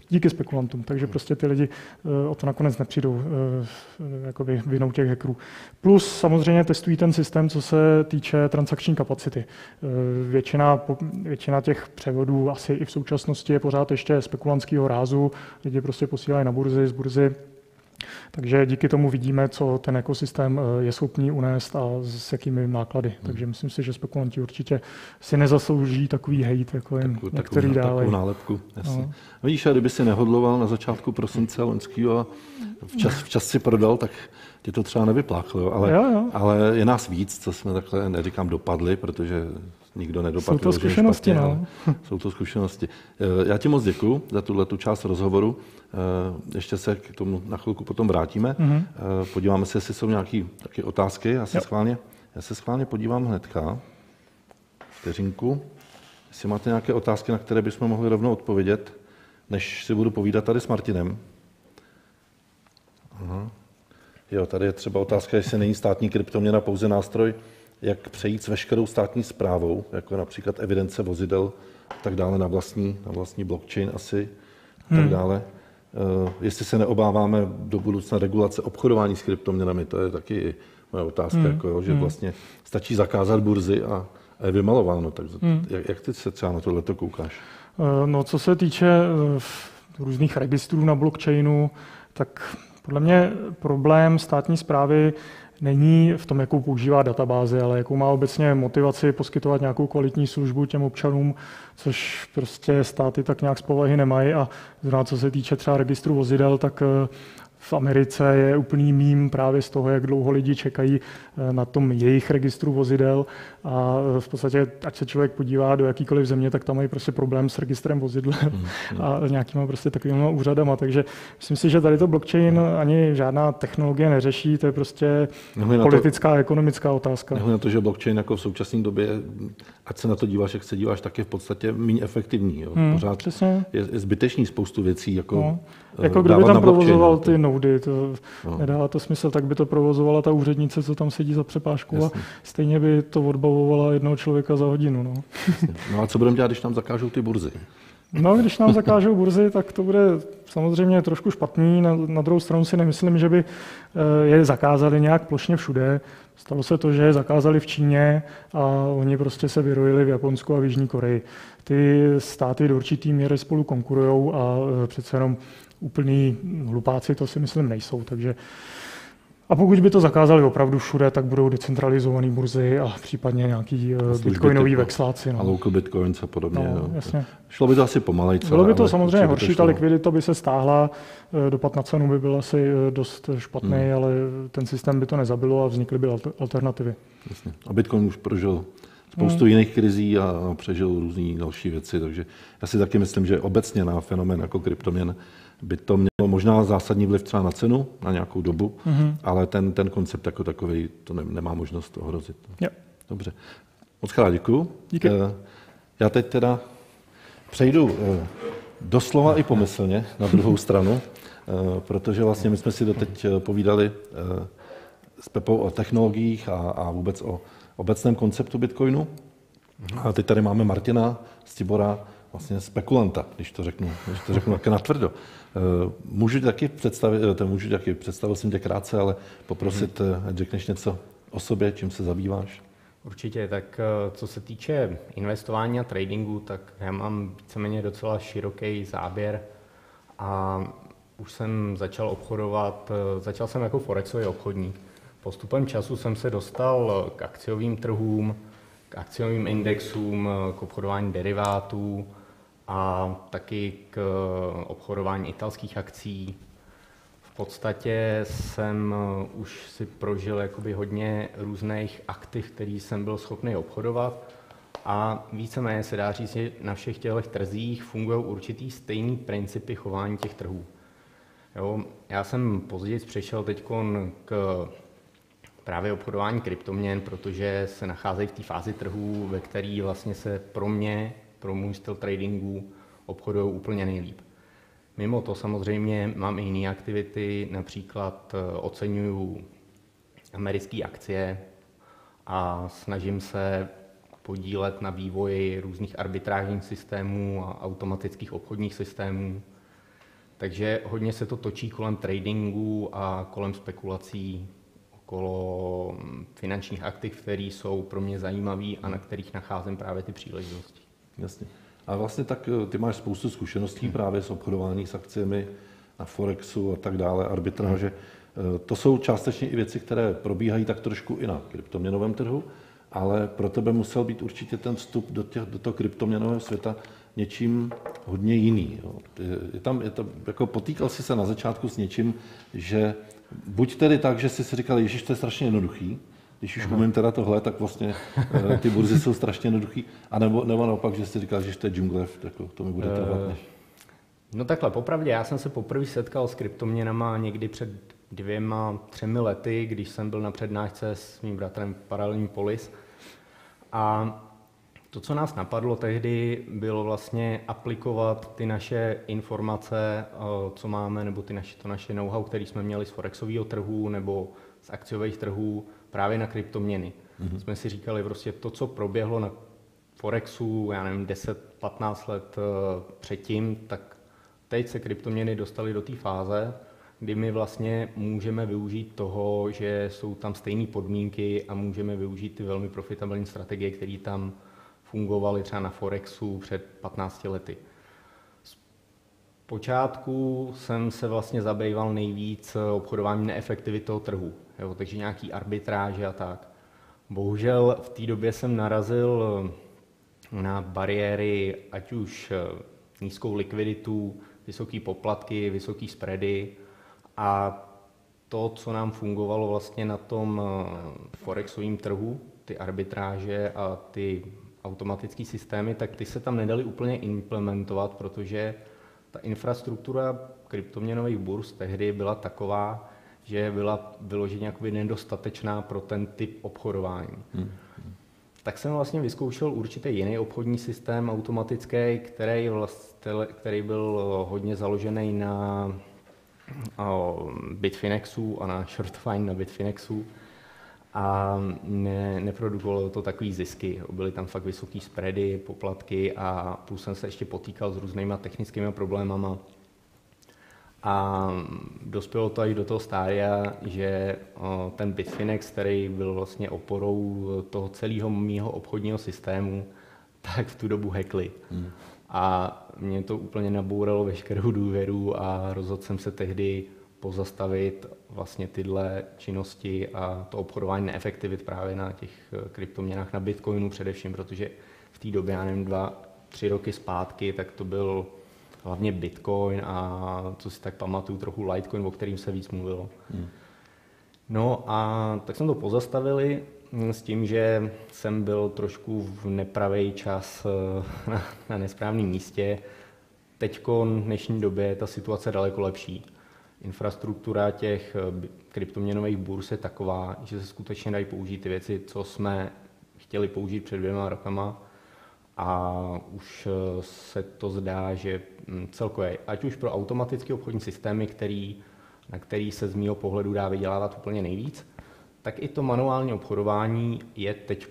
díky spekulantům. Takže hmm. Prostě ty lidi eh, o to nakonec nepřijdou eh, jakoby vinou těch hackerů. Plus samozřejmě testují ten systém, co se týče transakční kapacity. Eh, většina, většina těch převodů asi i v současnosti je pořád ještě spekulantského rázu. Lidi prostě posílají na burzy, z burzy takže díky tomu vidíme, co ten ekosystém eh, je schopný unést a s jakými náklady. Hmm. Takže myslím si, že spekulanti určitě si nezaslouží takový hejt, jako jen takovou, některý takovou, dále. Takovou nálepku, jasně. No. Vidíš, a kdyby si nehodloval na začátku prosince loňského a včas, včas si prodal, tak tě to třeba nevypláchlo, ale, jo, jo. ale je nás víc, co jsme takhle, neříkám, dopadli, protože nikdo nedopadl. Jsou to zkušenosti, špatně, no. Jsou to zkušenosti. Já ti moc děkuji za tuhle tu část rozhovoru. Eh, ještě se k tomu na chvilku potom vrátíme. Mm-hmm. Podíváme se, jestli jsou nějaké taky otázky. Já se, schválně, já se schválně podívám hnedka. Vteřinku. Jestli máte nějaké otázky, na které bychom mohli rovnou odpovědět, než si budu povídat tady s Martinem. Aha. Jo, tady je třeba otázka, jestli není státní kryptoměna pouze nástroj, jak přejít s veškerou státní zprávou, jako například evidence vozidel tak dále na vlastní, na vlastní blockchain asi a tak hmm. dále. Uh, jestli se neobáváme do budoucna regulace obchodování s kryptoměnami, to je taky moje otázka, hmm. jako, jo, že hmm. vlastně stačí zakázat burzy a, a je vymalováno. Tak hmm. jak, jak ty se třeba na tohle koukáš? Uh, no, co se týče uh, různých registrů na blockchainu, tak podle mě problém státní zprávy není v tom, jakou používá databázy, ale jakou má obecně motivaci poskytovat nějakou kvalitní službu těm občanům, což prostě státy tak nějak z povahy nemají. A zrovna co se týče třeba registru vozidel, tak eh, v Americe je úplný mím právě z toho, jak dlouho lidi čekají eh, na tom jejich registru vozidel a eh, v podstatě, ať se člověk podívá do jakýkoliv země, tak tam mají prostě problém s registrem vozidel mm, a nějakýma prostě takovými úřadama. Takže myslím si, že tady to blockchain ani žádná technologie neřeší, to je prostě politická a ekonomická otázka. na to, že blockchain jako v současné době, ať se na to díváš, jak se díváš, tak je v podstatě méně efektivní. Jo. Hmm, Pořád přesně. je, je zbytečný spoustu věcí. Jako, no. Eh, jako kdyby tam provozoval ty noudy, to no. nedává to smysl, tak by to provozovala ta úřednice, co tam sedí za přepážkou a stejně by to odbavovala jednoho člověka za hodinu. No, no a co budeme dělat, když nám zakážou ty burzy? No, když nám zakážou burzy, tak to bude samozřejmě trošku špatný. Na, na druhou stranu si nemyslím, že by eh, je zakázali nějak plošně všude. Stalo se to, že je zakázali v Číně a oni prostě se vyrojili v Japonsku a v Jižní Koreji. Ty státy do určitý míry spolu konkurují a eh, přece jenom úplný hlupáci to si myslím nejsou. Takže a pokud by to zakázali opravdu všude, tak budou decentralizované burzy a případně nějaký uh, bitcoinový vexláci. No. A local bitcoins a podobně. No, jasně. Šlo by to asi pomalejce. Bylo by to samozřejmě horší, to ta likvidita by se stáhla, eh, dopad na cenu by byl asi eh, dost špatný, hmm. ale ten systém by to nezabilo a vznikly by alternativy. Jasně. A bitcoin už prožil spoustu hmm. jiných krizí a přežil různé další věci, takže já si taky myslím, že obecně na fenomén jako kryptoměn by to mělo možná zásadní vliv třeba na cenu na nějakou dobu, mm-hmm. ale ten, ten koncept jako takový to ne, nemá možnost ohrozit. Jo. Dobře. Moc krát děkuju. Díky. Eh, já teď teda přejdu eh, doslova i pomyslně na druhou stranu, eh, protože vlastně my jsme si doteď povídali s Pepou o technologiích a, a vůbec o obecném konceptu Bitcoinu. A teď tady máme Martina Stibora, vlastně spekulanta, když to řeknu, když to řeknu také natvrdo. Eh, můžu taky představit, eh, to můžu taky, představil jsem tě krátce, ale poprosit, hmm. ať řekneš něco o sobě, čím se zabýváš. Určitě, tak co se týče investování a tradingu, tak já mám víceméně docela široký záběr a už jsem začal obchodovat, začal jsem jako forexový obchodník. Postupem času jsem se dostal k akciovým trhům, k akciovým indexům, k obchodování derivátů, a taky k obchodování italských akcí. V podstatě jsem uh, už si prožil jakoby hodně různých aktiv, který jsem byl schopný obchodovat a víceméně se dá říct, že na všech těchto trzích fungují určitý stejný principy chování těch trhů. Jo, já jsem později přešel teď k právě obchodování kryptoměn, protože se nacházejí v té fázi trhů, ve které vlastně se pro mě pro můj styl tradingu obchodují úplně nejlíp. Mimo to samozřejmě mám i jiné aktivity, například eh, oceňuju americké akcie a snažím se podílet na vývoji různých arbitrážních systémů a automatických obchodních systémů. Takže hodně se to točí kolem tradingu a kolem spekulací okolo mm, finančních aktiv, které jsou pro mě zajímavé a na kterých nacházím právě ty příležitosti. Jasně. A vlastně tak eh, ty máš spoustu zkušeností hmm. právě s obchodování s akciemi na Forexu a tak dále, arbitráže. Hmm. To jsou částečně i věci, které probíhají tak trošku i na kryptoměnovém trhu, ale pro tebe musel být určitě ten vstup do, těch, do toho kryptoměnového světa něčím hodně jiný. Jo. Je tam, je to, jako potýkal jsi se na začátku s něčím, že buď tedy tak, že jsi si říkal, Ježíš, to je strašně jednoduchý, když už umím teda tohle, tak vlastně eh, ty burzy jsou strašně jednoduchý. A nebo, nebo naopak, že jsi říkal, že to je džungle, jako to mi bude trvat. Než... No takhle, popravdě, já jsem se poprvé setkal s kryptoměnama někdy před dvěma, třemi lety, když jsem byl na přednášce s mým bratrem Paralelní Polis. A to, co nás napadlo tehdy, bylo vlastně aplikovat ty naše informace, eh, co máme, nebo ty naše, to naše know-how, který jsme měli z forexového trhu nebo z akciových trhů, právě na kryptoměny. Mm-hmm. Jsme si říkali, prostě to, co proběhlo na Forexu, já nevím, 10-15 let eh, předtím, tak teď se kryptoměny dostaly do té fáze, kdy my vlastně můžeme využít toho, že jsou tam stejné podmínky a můžeme využít ty velmi profitabilní strategie, které tam fungovaly třeba na Forexu před 15 lety. Z počátku jsem se vlastně zabýval nejvíc obchodováním neefektivitou trhu, jo, takže nějaký arbitráže a tak. Bohužel v té době jsem narazil na bariéry, ať už nízkou likviditu, vysoké poplatky, vysoké spready a to, co nám fungovalo vlastně na tom forexovém trhu, ty arbitráže a ty automatické systémy, tak ty se tam nedali úplně implementovat, protože ta infrastruktura kryptoměnových burz tehdy byla taková, že byla vyloženě jakoby nedostatečná pro ten typ obchodování. Hmm. Tak jsem vlastně vyzkoušel určitě jiný obchodní systém automatický, který, vlastně, který byl hodně založený na Bitfinexu a na shortfine na Bitfinexu a ne, neprodukovalo to takový zisky. Byly tam fakt vysoké spready, poplatky a plus jsem se ještě potýkal s různýma technickými problémama. A dospělo to až do toho stádia, že ten Bitfinex, který byl vlastně oporou toho celého mýho obchodního systému, tak v tu dobu hackli. Hmm. A mě to úplně nabouralo veškerou důvěru a rozhodl jsem se tehdy pozastavit vlastně tyhle činnosti a to obchodování neefektivit právě na těch eh, kryptoměnách, na Bitcoinu především, protože v té době, já nevím, dva, tři roky zpátky, tak to byl hlavně Bitcoin a co si tak pamatuju, trochu Litecoin, o kterým se víc mluvilo. Hmm. No a tak jsem to pozastavili hm, s tím, že jsem byl trošku v nepravý čas eh, na, na nesprávném místě. Teďko v dnešní době je ta situace daleko lepší infrastruktura těch eh, kryptoměnových burz je taková, že se skutečně dají použít ty věci, co jsme chtěli použít před dvěma rokama a už eh, se to zdá, že hm, celkově, ať už pro automatické obchodní systémy, který, na který se z mého pohledu dá vydělávat úplně nejvíc, tak i to manuální obchodování je teď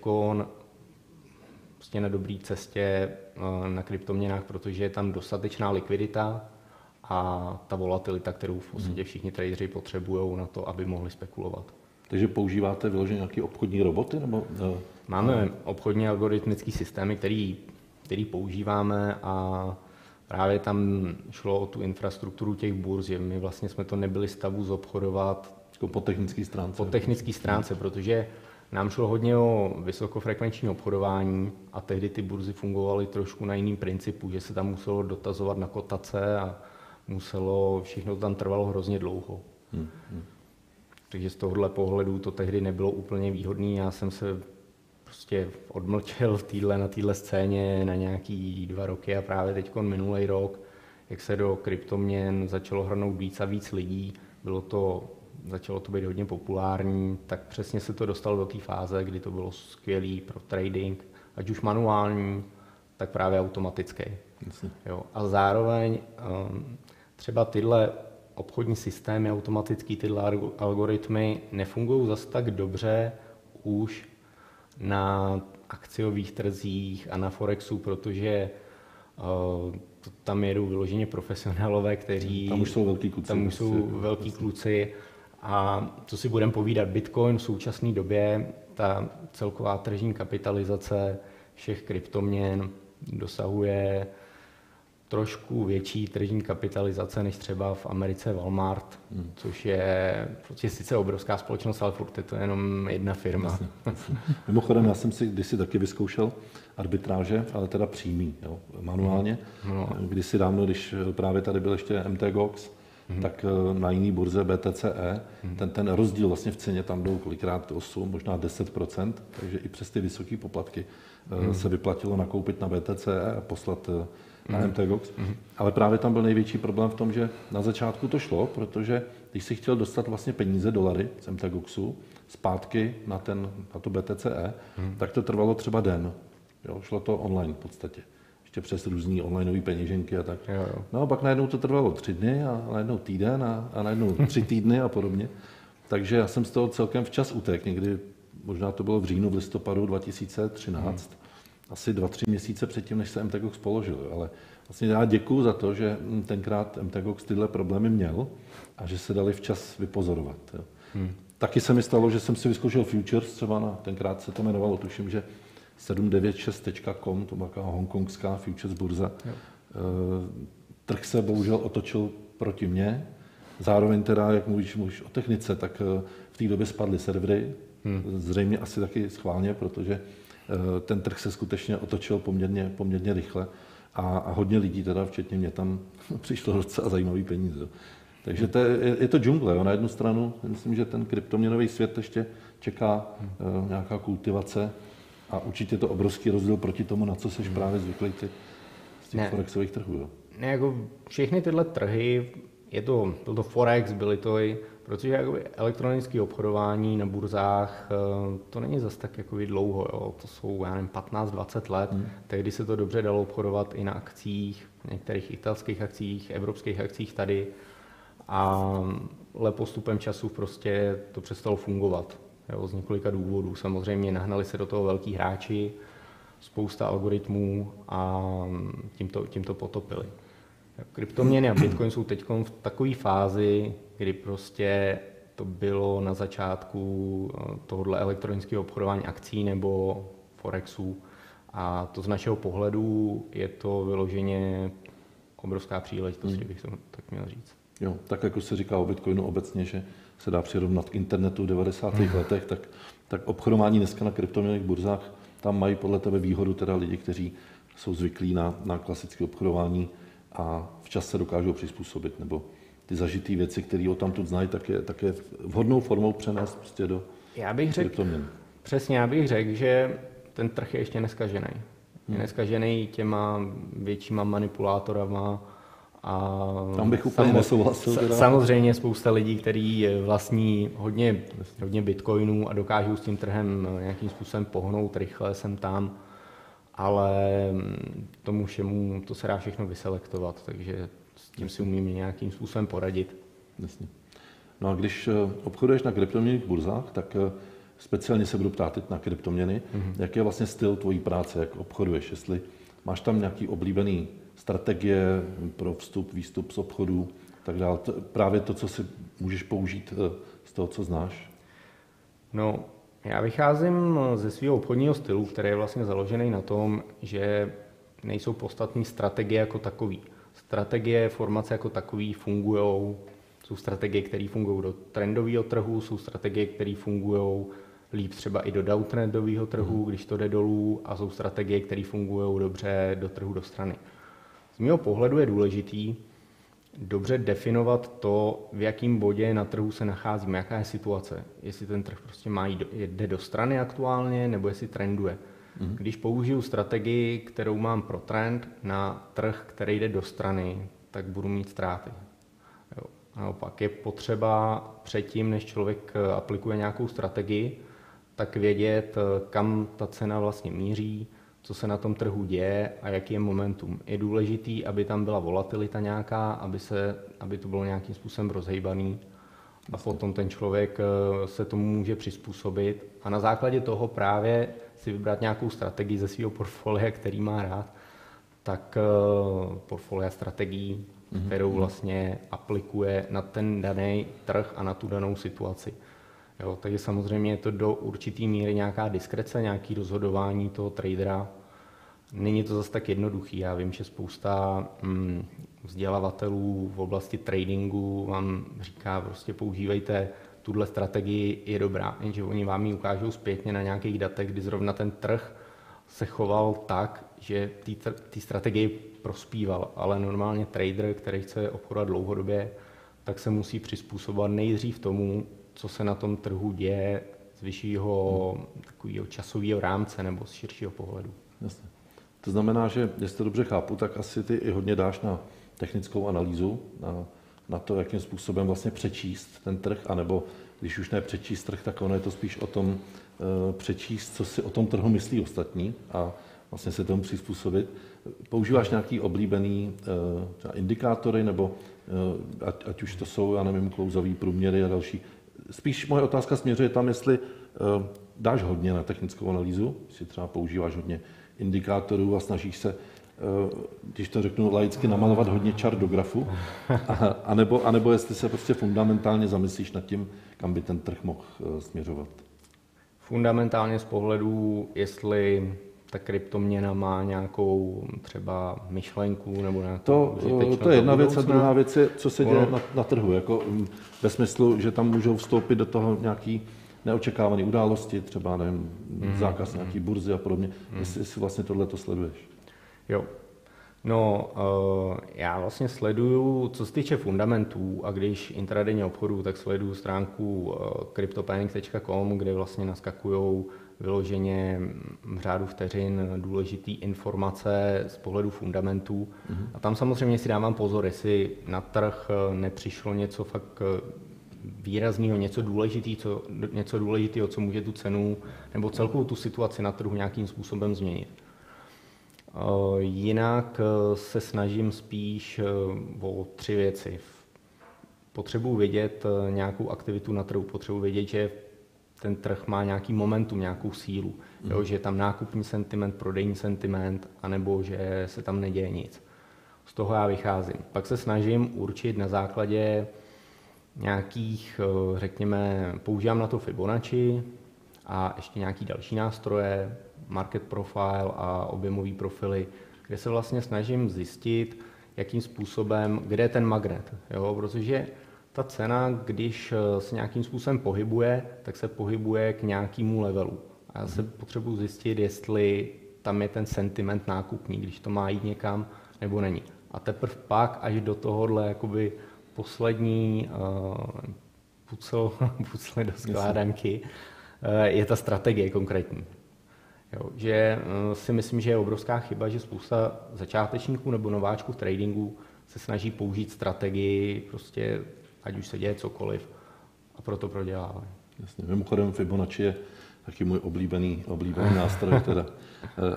prostě na dobré cestě eh, na kryptoměnách, protože je tam dostatečná likvidita, a ta volatilita, kterou v podstatě všichni tradeři potřebují na to, aby mohli spekulovat. Takže používáte vyloženě nějaké obchodní roboty? Nebo, no, Máme obchodní algoritmické systémy, který, který používáme a právě tam šlo o tu infrastrukturu těch burz, že my vlastně jsme to nebyli stavu zobchodovat jako po technické stránce. Po technické stránce, protože nám šlo hodně o vysokofrekvenční obchodování a tehdy ty burzy fungovaly trošku na jiným principu, že se tam muselo dotazovat na kotace a muselo, všechno to tam trvalo hrozně dlouho. Hmm. Hmm. Takže z tohohle pohledu to tehdy nebylo úplně výhodné. Já jsem se prostě odmlčel v týhle, na téhle scéně na nějaký dva roky a právě teď minulý rok, jak se do kryptoměn začalo hrnout víc a víc lidí, bylo to, začalo to být hodně populární, tak přesně se to dostalo do té fáze, kdy to bylo skvělý pro trading, ať už manuální, tak právě automatický. Jo. A zároveň um, třeba tyhle obchodní systémy, automatický tyhle algoritmy nefungují zase tak dobře už na akciových trzích a na Forexu, protože uh, tam jedou vyloženě profesionálové, kteří... Tam už jsou velký kluci. Tam už jsou vlastně. velký kluci. A co si budeme povídat, Bitcoin v současné době, ta celková tržní kapitalizace všech kryptoměn dosahuje trošku větší tržní kapitalizace než třeba v Americe Walmart, hmm. což je prostě sice obrovská společnost, ale furt je to jenom jedna firma. Jasně, jasně. Mimochodem, já jsem si kdysi taky vyzkoušel arbitráže, ale teda přímý, jo, manuálně. Hmm. No. Kdysi dávno, když právě tady byl ještě MTGOX, hmm. tak eh, na jiný burze BTCE, hmm. ten, ten rozdíl vlastně v ceně tam byl kolikrát 8, možná 10%, takže i přes ty vysoké poplatky hmm. se vyplatilo nakoupit na BTCE a poslat eh, na mm. MTGOX. Mm. Ale právě tam byl největší problém v tom, že na začátku to šlo, protože když si chtěl dostat vlastně peníze, dolary z MTGOXu, zpátky na, ten, na to BTCE, mm. tak to trvalo třeba den. Jo, šlo to online v podstatě. Ještě přes různé onlineové peněženky a tak. Jo, jo. No a pak najednou to trvalo tři dny a najednou týden a, a najednou tři týdny a podobně. Takže já jsem z toho celkem včas utek, někdy možná to bylo v říjnu, v listopadu 2013. Mm asi dva, tři měsíce předtím, než se MTGOX položil. Ale vlastně já děkuju za to, že tenkrát MTGOX tyhle problémy měl a že se dali včas vypozorovat. Jo. Hmm. Taky se mi stalo, že jsem si vyzkoušel Futures, třeba na, tenkrát se to jmenovalo, tuším, že 796.com, to byla taková hongkongská futures burza. Jo. Eh, trh se bohužel otočil proti mně. Zároveň teda, jak mluvíš, mluvíš o technice, tak eh, v té době spadly servery, hmm. zřejmě asi taky schválně, protože ten trh se skutečně otočil poměrně, poměrně rychle a, a hodně lidí, teda včetně mě, tam přišlo docela zajímavý peníze. Takže to je, je to džungle. Jo. Na jednu stranu myslím, že ten kryptoměnový svět ještě čeká uh, nějaká kultivace a určitě to obrovský rozdíl proti tomu, na co seš právě zvyklý ty z těch ne. forexových trhů. Jo. Ne, jako všechny tyhle trhy, je to, byl to Forex, byly to i Protože jako elektronické obchodování na burzách, eh, to není zas tak jako dlouho, jo. to jsou, já nevím, 15-20 let, hmm. tehdy se to dobře dalo obchodovat i na akcích, některých italských akcích, evropských akcích tady a le postupem času prostě to přestalo fungovat. Jo, z několika důvodů. Samozřejmě nahnali se do toho velký hráči, spousta algoritmů a tím to, tím to potopili. Kryptoměny a Bitcoin jsou teď v takové fázi, kdy prostě to bylo na začátku eh, tohohle elektronického obchodování akcí nebo forexů. A to z našeho pohledu je to vyloženě obrovská příležitost, hmm. bych to tak měl říct. Jo, tak jako se říká o Bitcoinu obecně, že se dá přirovnat k internetu v 90. Hmm. letech, tak, tak obchodování dneska na kryptoměnových burzách, tam mají podle tebe výhodu teda lidi, kteří jsou zvyklí na, na klasické obchodování a včas se dokážou přizpůsobit, nebo ty zažitý věci, které o tamtud znají, tak je, tak je vhodnou formou přenést prostě do já bych řekl, Přesně, já bych řekl, že ten trh je ještě neskažený. Je hmm. neskažený těma většíma manipulátorama, a Tam bych úplně samo, nesouhlasil. Teda. Samozřejmě spousta lidí, kteří vlastní hodně, hodně bitcoinů a dokážou s tím trhem nějakým způsobem pohnout rychle sem tam, ale tomu všemu to se dá všechno vyselektovat, takže s tím si umím nějakým způsobem poradit. Jasně. No a když eh, obchoduješ na kryptoměných burzách, tak eh, speciálně se budu ptát teď na kryptoměny, mm-hmm. jak je vlastně styl tvojí práce, jak obchoduješ, jestli máš tam nějaký oblíbený strategie pro vstup, výstup z obchodu, tak dále. Právě to, co si můžeš použít eh, z toho, co znáš. No, já vycházím ze svého obchodního stylu, který je vlastně založený na tom, že nejsou podstatné strategie jako takový. Strategie, formace jako takový fungují. Jsou strategie, které fungují do trendového trhu, jsou strategie, které fungují líp třeba i do downtrendového trhu, hmm. když to jde dolů, a jsou strategie, které fungují dobře do trhu do strany. Z mého pohledu je důležitý dobře definovat to, v jakém bodě na trhu se nacházíme, jaká je situace. Jestli ten trh prostě má jít, jde do strany aktuálně, nebo jestli trenduje. Mm-hmm. Když použiju strategii, kterou mám pro trend na trh, který jde do strany, tak budu mít ztráty. Jo. Naopak je potřeba předtím, než člověk eh, aplikuje nějakou strategii, tak vědět, eh, kam ta cena vlastně míří, co se na tom trhu děje a jaký je momentum. Je důležitý, aby tam byla volatilita nějaká, aby, se, aby to bylo nějakým způsobem rozhejbaný a potom ten člověk eh, se tomu může přizpůsobit a na základě toho právě si vybrat nějakou strategii ze svého portfolia, který má rád, tak eh, portfolia strategií, mm-hmm. kterou vlastně aplikuje na ten daný trh a na tu danou situaci. Jo, takže samozřejmě je to do určitý míry nějaká diskrece, nějaký rozhodování toho tradera. Není to zase tak jednoduchý. Já vím, že spousta mm, vzdělavatelů v oblasti tradingu vám říká, prostě používejte tuhle strategii, je dobrá, jenže oni vám ji ukážou zpětně na nějakých datech, kdy zrovna ten trh se choval tak, že ty strategii prospíval, ale normálně trader, který chce obchodovat dlouhodobě, tak se musí přizpůsobovat nejdřív tomu, co se na tom trhu děje z vyššího takového časového rámce nebo z širšího pohledu. Jasně. To znamená, že jestli to dobře chápu, tak asi ty i hodně dáš na technickou analýzu, na, na to, jakým způsobem vlastně přečíst ten trh, anebo když už ne přečíst trh, tak ono je to spíš o tom uh, přečíst, co si o tom trhu myslí ostatní a vlastně se tomu přizpůsobit. Používáš nějaký oblíbený uh, indikátory, nebo uh, ať, ať už to jsou, já nevím, klouzový průměry a další. Spíš moje otázka směřuje tam, jestli uh, dáš hodně na technickou analýzu, jestli třeba používáš hodně indikátorů a snažíš se když to řeknu laicky, namalovat hodně čar do grafu, a, anebo, anebo jestli se prostě fundamentálně zamyslíš nad tím, kam by ten trh mohl směřovat. Fundamentálně z pohledu, jestli ta kryptoměna má nějakou třeba myšlenku nebo nějakou to, to je jedna věc a druhá věc je, co se děje na, na trhu. Jako mm, ve smyslu, že tam můžou vstoupit do toho nějaký neočekávané události, třeba nevím, mm-hmm. zákaz nějaký burzy a podobně. Mm-hmm. Jestli, jestli vlastně tohle to sleduješ. Jo. No, uh, já vlastně sleduju, co se týče fundamentů a když intradenně obchodu, tak sleduju stránku uh, cryptopanic.com, kde vlastně naskakují vyloženě v řádu vteřin důležitý informace z pohledu fundamentů. Mm-hmm. A tam samozřejmě si dávám pozor, jestli na trh nepřišlo něco fakt výrazného, něco důležitého, co, něco důležitého, co může tu cenu nebo celkovou tu situaci na trhu nějakým způsobem změnit. Jinak se snažím spíš o tři věci. Potřebuji vědět nějakou aktivitu na trhu, potřebuji vědět, že ten trh má nějaký momentum, nějakou sílu, mm. jo, že je tam nákupní sentiment, prodejní sentiment, anebo že se tam neděje nic. Z toho já vycházím. Pak se snažím určit na základě nějakých, eh, řekněme, používám na to Fibonacci a ještě nějaký další nástroje, market profile a objemové profily, kde se vlastně snažím zjistit, jakým způsobem, kde je ten magnet. Jo? Protože ta cena, když eh, se nějakým způsobem pohybuje, tak se pohybuje k nějakému levelu. A já se potřebuji zjistit, jestli tam je ten sentiment nákupní, když to má jít někam, nebo není. A teprve pak, až do tohohle jakoby poslední uh, pucel, pucle do skládanky, uh, je ta strategie konkrétní. Jo, že uh, si myslím, že je obrovská chyba, že spousta začátečníků nebo nováčků v tradingu se snaží použít strategii prostě ať už se děje cokoliv a proto prodělávají. Jasně. Mimochodem Fibonacci je taky můj oblíbený, oblíbený nástroj. Teda.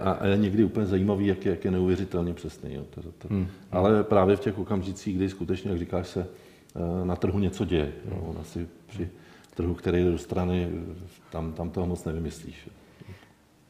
A, a je někdy úplně zajímavý, jak je, jak je neuvěřitelně přesný. Jo, teda, teda. Hmm. Ale právě v těch okamžicích, kdy skutečně, jak říkáš se, eh, na trhu něco děje. Jo. On asi při trhu, který jde do strany, tam, tam toho moc nevymyslíš.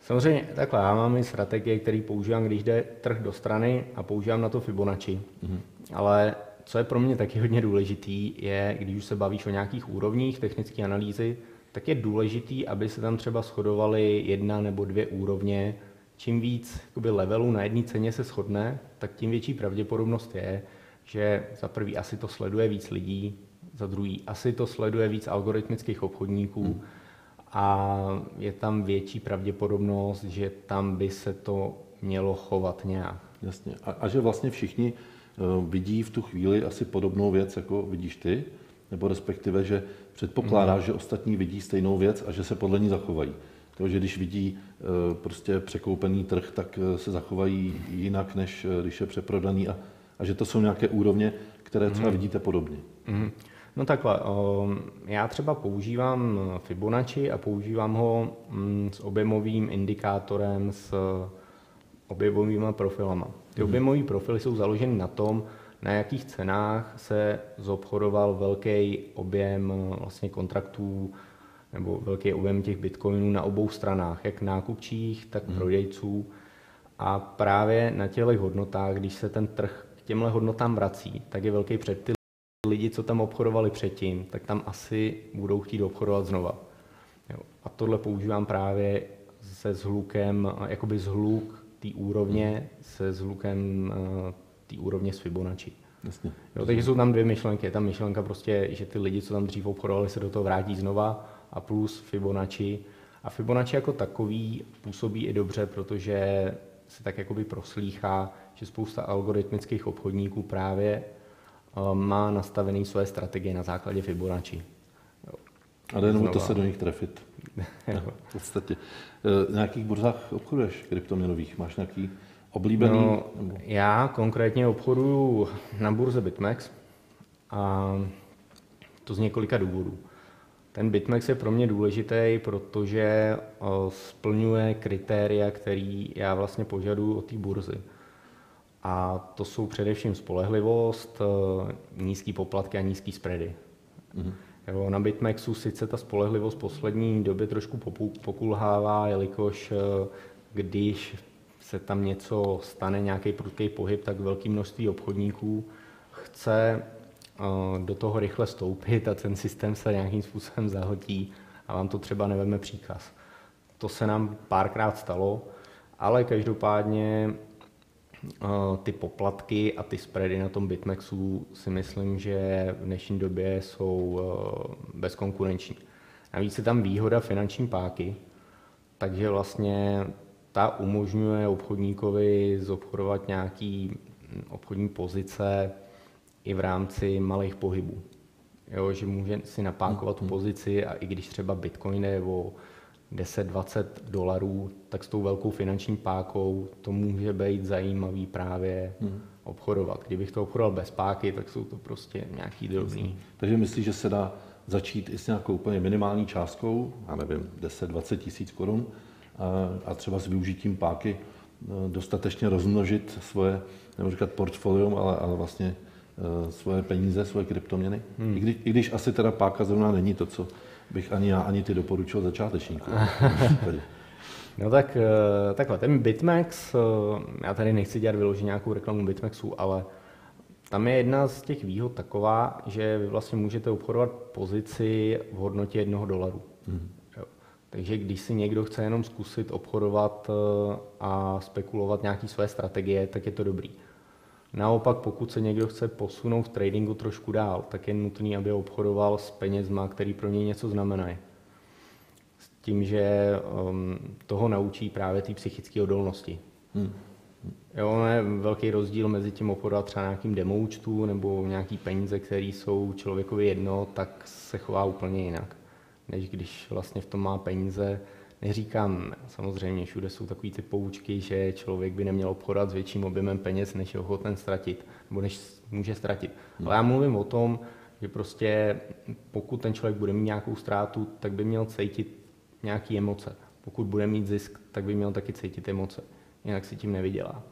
Samozřejmě takhle, já mám i strategie, které používám, když jde trh do strany a používám na to Fibonacci. Mm-hmm. Ale co je pro mě taky hodně důležitý, je, když už se bavíš o nějakých úrovních technické analýzy, tak je důležitý, aby se tam třeba shodovaly jedna nebo dvě úrovně. Čím víc jakoby, levelů na jedné ceně se shodne, tak tím větší pravděpodobnost je, že za prvý asi to sleduje víc lidí, za druhý asi to sleduje víc algoritmických obchodníků hmm. a je tam větší pravděpodobnost, že tam by se to mělo chovat nějak. Jasně. A, a že vlastně všichni vidí v tu chvíli asi podobnou věc, jako vidíš ty, nebo respektive, že předpokládáš, mm. že ostatní vidí stejnou věc a že se podle ní zachovají. To, že když vidí eh, prostě překoupený trh, tak eh, se zachovají jinak, než když je přeprodaný a, a že to jsou nějaké úrovně, které třeba mm. vidíte podobně. Mm. No takhle, já třeba používám Fibonacci a používám ho mm, s objemovým indikátorem s objevovými profilama. Ty mhm. objevové profily jsou založeny na tom, na jakých cenách se zobchodoval velký objem vlastně kontraktů nebo velký objem těch bitcoinů na obou stranách, jak nákupčích, tak hmm. prodejců. A právě na těch hodnotách, když se ten trh k těmhle hodnotám vrací, tak je velký před ty lidi, co tam obchodovali předtím, tak tam asi budou chtít obchodovat znova. Jo. A tohle používám právě se zhlukem, jakoby zhluk té úrovně, se zhlukem uh, té úrovně s Fibonacci. Jasně. Jo, takže jsou tam dvě myšlenky. Je tam myšlenka prostě, že ty lidi, co tam dřív obchodovali, se do toho vrátí znova a plus Fibonacci. A Fibonacci jako takový působí i dobře, protože se tak jakoby proslýchá, že spousta algoritmických obchodníků právě eh, má nastavený své strategie na základě Fibonacci. A jde jenom to se do nich trefit. v podstatě. Eh, na jakých burzách obchoduješ kryptoměnových? Máš nějaký oblíbený? No, já konkrétně obchoduju na burze BitMEX a to z několika důvodů. Ten BitMEX je pro mě důležitý, protože splňuje kritéria, který já vlastně požaduju od té burzy. A to jsou především spolehlivost, nízký poplatky a nízký spready. Mm-hmm. Jo, na BitMEXu sice ta spolehlivost v poslední době trošku pokulhává, jelikož když se tam něco stane, nějaký prudký pohyb, tak velké množství obchodníků chce do toho rychle stoupit a ten systém se nějakým způsobem zahltí a vám to třeba neveme příkaz. To se nám párkrát stalo, ale každopádně ty poplatky a ty spready na tom Bitmexu si myslím, že v dnešní době jsou bezkonkurenční. Navíc je tam výhoda finanční páky, takže vlastně ta umožňuje obchodníkovi zobchodovat nějaký obchodní pozice i v rámci malých pohybů. Jo, že může si napákovat tu mhm. pozici a i když třeba Bitcoin je o 10-20 dolarů, tak s tou velkou finanční pákou to může být zajímavý právě hmm. obchodovat. Kdybych to obchodoval bez páky, tak jsou to prostě nějaký drobný. Takže myslíš, že se dá začít i s nějakou úplně minimální částkou, já nevím, 10-20 tisíc korun a, a třeba s využitím páky e, dostatečně rozmnožit svoje, nebo říkat portfolium, ale, ale vlastně Eh, svoje peníze, svoje kryptoměny. Hmm. I, když, I když asi teda páka zrovna není to, co bych ani já, ani ty doporučil začátečníkům. no tak eh, takhle, ten Bitmax, eh, já tady nechci dělat vyložit nějakou reklamu Bitmaxu, ale tam je jedna z těch výhod taková, že vy vlastně můžete obchodovat pozici v hodnotě jednoho dolaru. Hmm. Jo. Takže když si někdo chce jenom zkusit obchodovat a spekulovat nějaké své strategie, tak je to dobrý. Naopak, pokud se někdo chce posunout v tradingu trošku dál, tak je nutný, aby obchodoval s penězma, který pro něj něco znamenají. S tím, že um, toho naučí právě té psychické odolnosti. Hmm. Jo, je velký rozdíl mezi tím obchodovat třeba nějakým demoučtu nebo nějaký peníze, které jsou člověkovi jedno, tak se chová úplně jinak, než když vlastně v tom má peníze, Neříkám, samozřejmě všude jsou takové ty poučky, že člověk by neměl obchodovat s větším objemem peněz, než je ochoten ztratit, nebo než může ztratit. Hmm. Ale já mluvím o tom, že prostě pokud ten člověk bude mít nějakou ztrátu, tak by měl cítit nějaké emoce. Pokud bude mít zisk, tak by měl taky cítit emoce. Jinak si tím nevydělá.